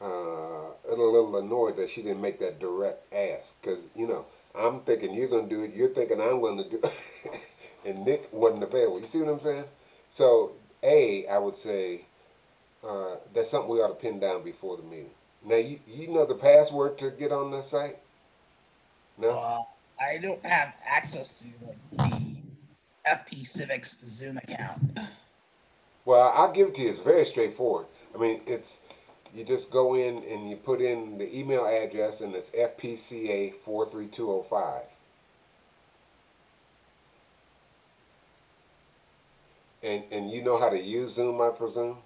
Speaker 1: uh, a little annoyed that she didn't make that direct ask, because you know I'm thinking you're gonna do it, you're thinking I'm gonna do, it, and Nick wasn't available. You see what I'm saying? So, a, I would say uh, that's something we ought to pin down before the meeting. Now, you you know the password to get on the site? No.
Speaker 9: Uh, I don't have access to like, the FP Civics Zoom account.
Speaker 1: Well, I'll give it to you. It's very straightforward. I mean, it's you just go in and you put in the email address, and it's FPCA four three two zero five. And and you know how to use Zoom, I presume.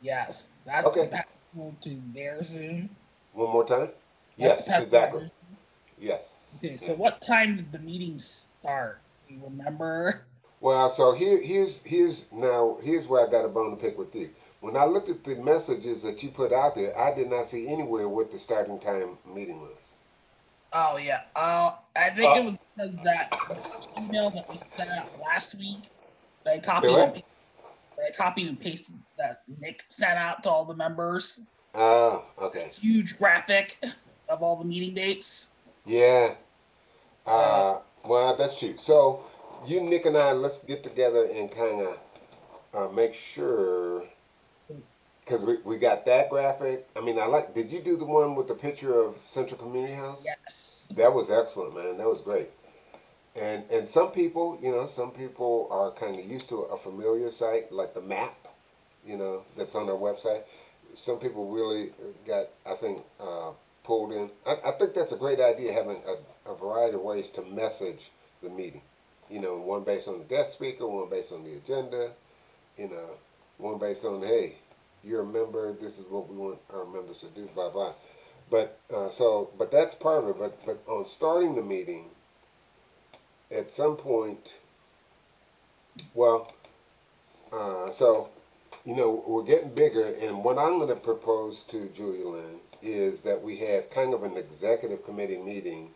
Speaker 9: Yes, that's
Speaker 1: Okay.
Speaker 9: the password to their Zoom.
Speaker 1: One more time.
Speaker 9: That's
Speaker 1: Yes, exactly. Yes.
Speaker 9: Okay, so what time did the meeting start? Do you remember?
Speaker 1: Well, so here, here's here's now here's where I got a bone to pick with you. When I looked at the messages that you put out there, I did not see anywhere what the starting time meeting was.
Speaker 9: Oh yeah. Uh, I think
Speaker 1: Uh,
Speaker 9: it was because that email that we sent out last week. that I copied.
Speaker 1: Say what?
Speaker 9: And, that I copied and pasted that Nick sent out to all the members.
Speaker 1: Oh, okay.
Speaker 9: Huge graphic of all the meeting dates.
Speaker 1: Yeah. Uh, well, that's true. So, you, Nick, and I, let's get together and kind of uh, make sure, because we, we got that graphic. I mean, I like, did you do the one with the picture of Central Community House?
Speaker 9: Yes.
Speaker 1: That was excellent, man. That was great. And and some people, you know, some people are kind of used to a familiar site like the map, you know, that's on our website. Some people really got, I think, uh, pulled in. I, I think that's a great idea, having a, a variety of ways to message the meeting. You know, one based on the guest speaker, one based on the agenda, you know, one based on, hey, you're a member, this is what we want our members to do, blah, blah. But, uh, so, but that's part of it. But, but on starting the meeting, at some point, well, uh, so, you know, we're getting bigger, and what I'm going to propose to Julia Lynn is that we have kind of an executive committee meeting,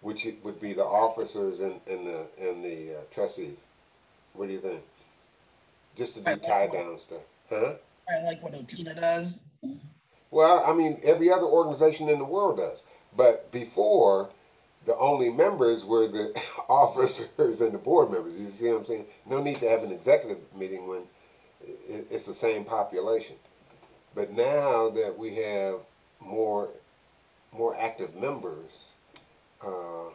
Speaker 1: which it would be the officers and, and the and the uh, trustees. What do you think? Just to do tie down stuff, huh?
Speaker 9: I like what Otina does.
Speaker 1: Well, I mean, every other organization in the world does. But before, the only members were the officers and the board members. You see what I'm saying? No need to have an executive meeting when it's the same population. But now that we have more more active members, uh,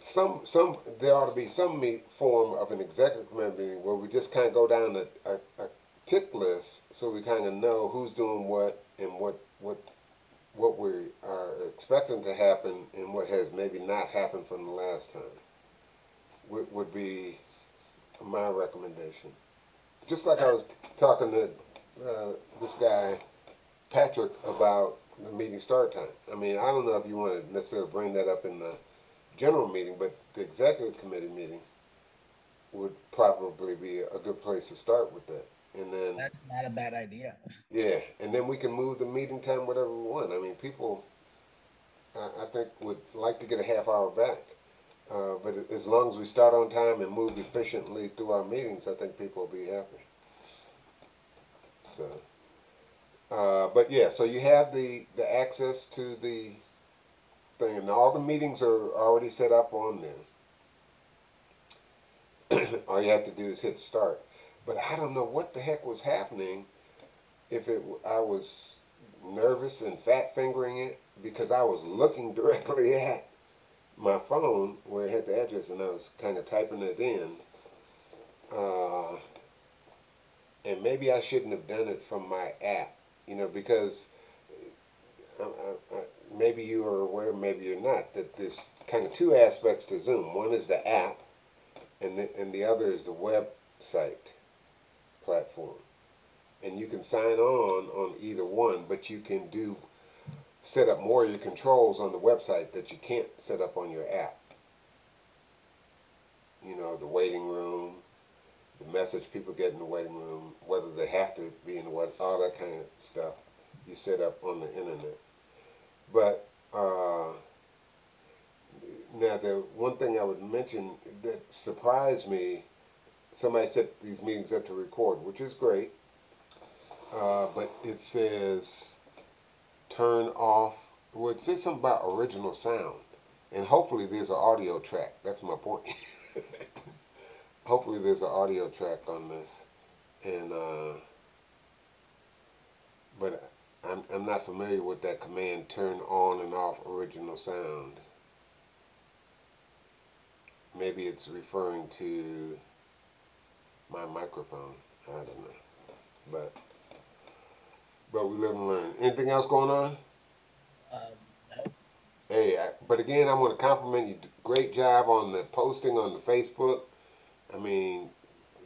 Speaker 1: some some there ought to be some me- form of an executive committee meeting where we just kind of go down a, a, a tick list so we kind of know who's doing what and what what what we are expecting to happen and what has maybe not happened from the last time would, would be my recommendation. Just like I was talking to uh, this guy Patrick about the meeting start time. I mean, I don't know if you want to necessarily bring that up in the general meeting, but the executive committee meeting would probably be a good place to start with that. And then
Speaker 9: That's not a bad idea.
Speaker 1: yeah, and then we can move the meeting time whatever we want. I mean, people, I, I think, would like to get a half hour back. Uh, but as long as we start on time and move efficiently through our meetings, I think people will be happy. Uh, but yeah, so you have the, the access to the thing, and all the meetings are already set up on there. all you have to do is hit start. but I don't know what the heck was happening. If it, I was nervous and fat fingering it because I was looking directly at my phone where it had the address and I was kind of typing it in. Uh, and maybe I shouldn't have done it from my app, you know, because uh, uh, uh, maybe you are aware, maybe you're not, that there's kind of two aspects to Zoom. One is the app, and the, and the other is the website platform. And you can sign on on either one, but you can do set up more of your controls on the website that you can't set up on your app. You know, the waiting room, message people get in the waiting room, whether they have to be in the waiting, all that kind of stuff you set up on the internet. But uh, now the one thing I would mention that surprised me, somebody set these meetings up to record, which is great, uh, but it says turn off, well it says something about original sound, and hopefully there's an audio track, that's my point. hopefully there's an audio track on this, and uh, but I'm, I'm not familiar with that command turn on and off original sound. Maybe it's referring to my microphone. I don't know. But but we live and learn. Anything else going on?
Speaker 9: Um,
Speaker 1: Hey, I, but again, I want to compliment you. Great job on the posting on the Facebook. I mean,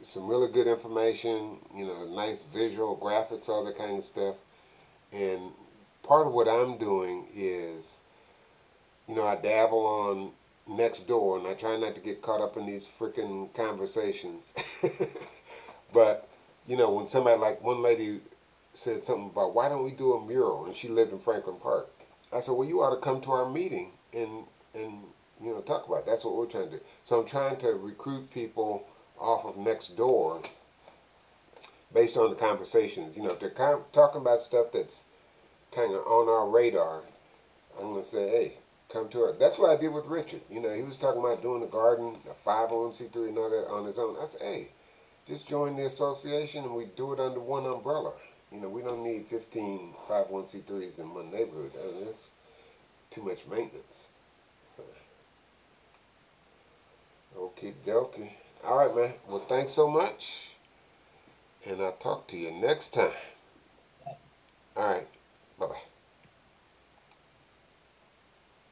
Speaker 1: some really good information. You know, nice visual graphics, all that kind of stuff. And part of what I'm doing is, you know, I dabble on Nextdoor and I try not to get caught up in these freaking conversations. but you know, when somebody like one lady said something about why don't we do a mural, and she lived in Franklin Park. I said, well, you ought to come to our meeting and and you know talk about. That's what we're trying to do. So I'm trying to recruit people off of Nextdoor based on the conversations. You know, if they're kind of talking about stuff that's kind of on our radar, I'm gonna say, hey, come to it. That's what I did with Richard. You know, he was talking about doing the garden, a 501c3 and all that on his own. I said, hey, just join the association and we do it under one umbrella. You know, we don't need 15 501c3s in one neighborhood. I mean, that's too much maintenance. Okay, dokie. All right, man. Well, thanks so much. And I'll talk to you next time. All right.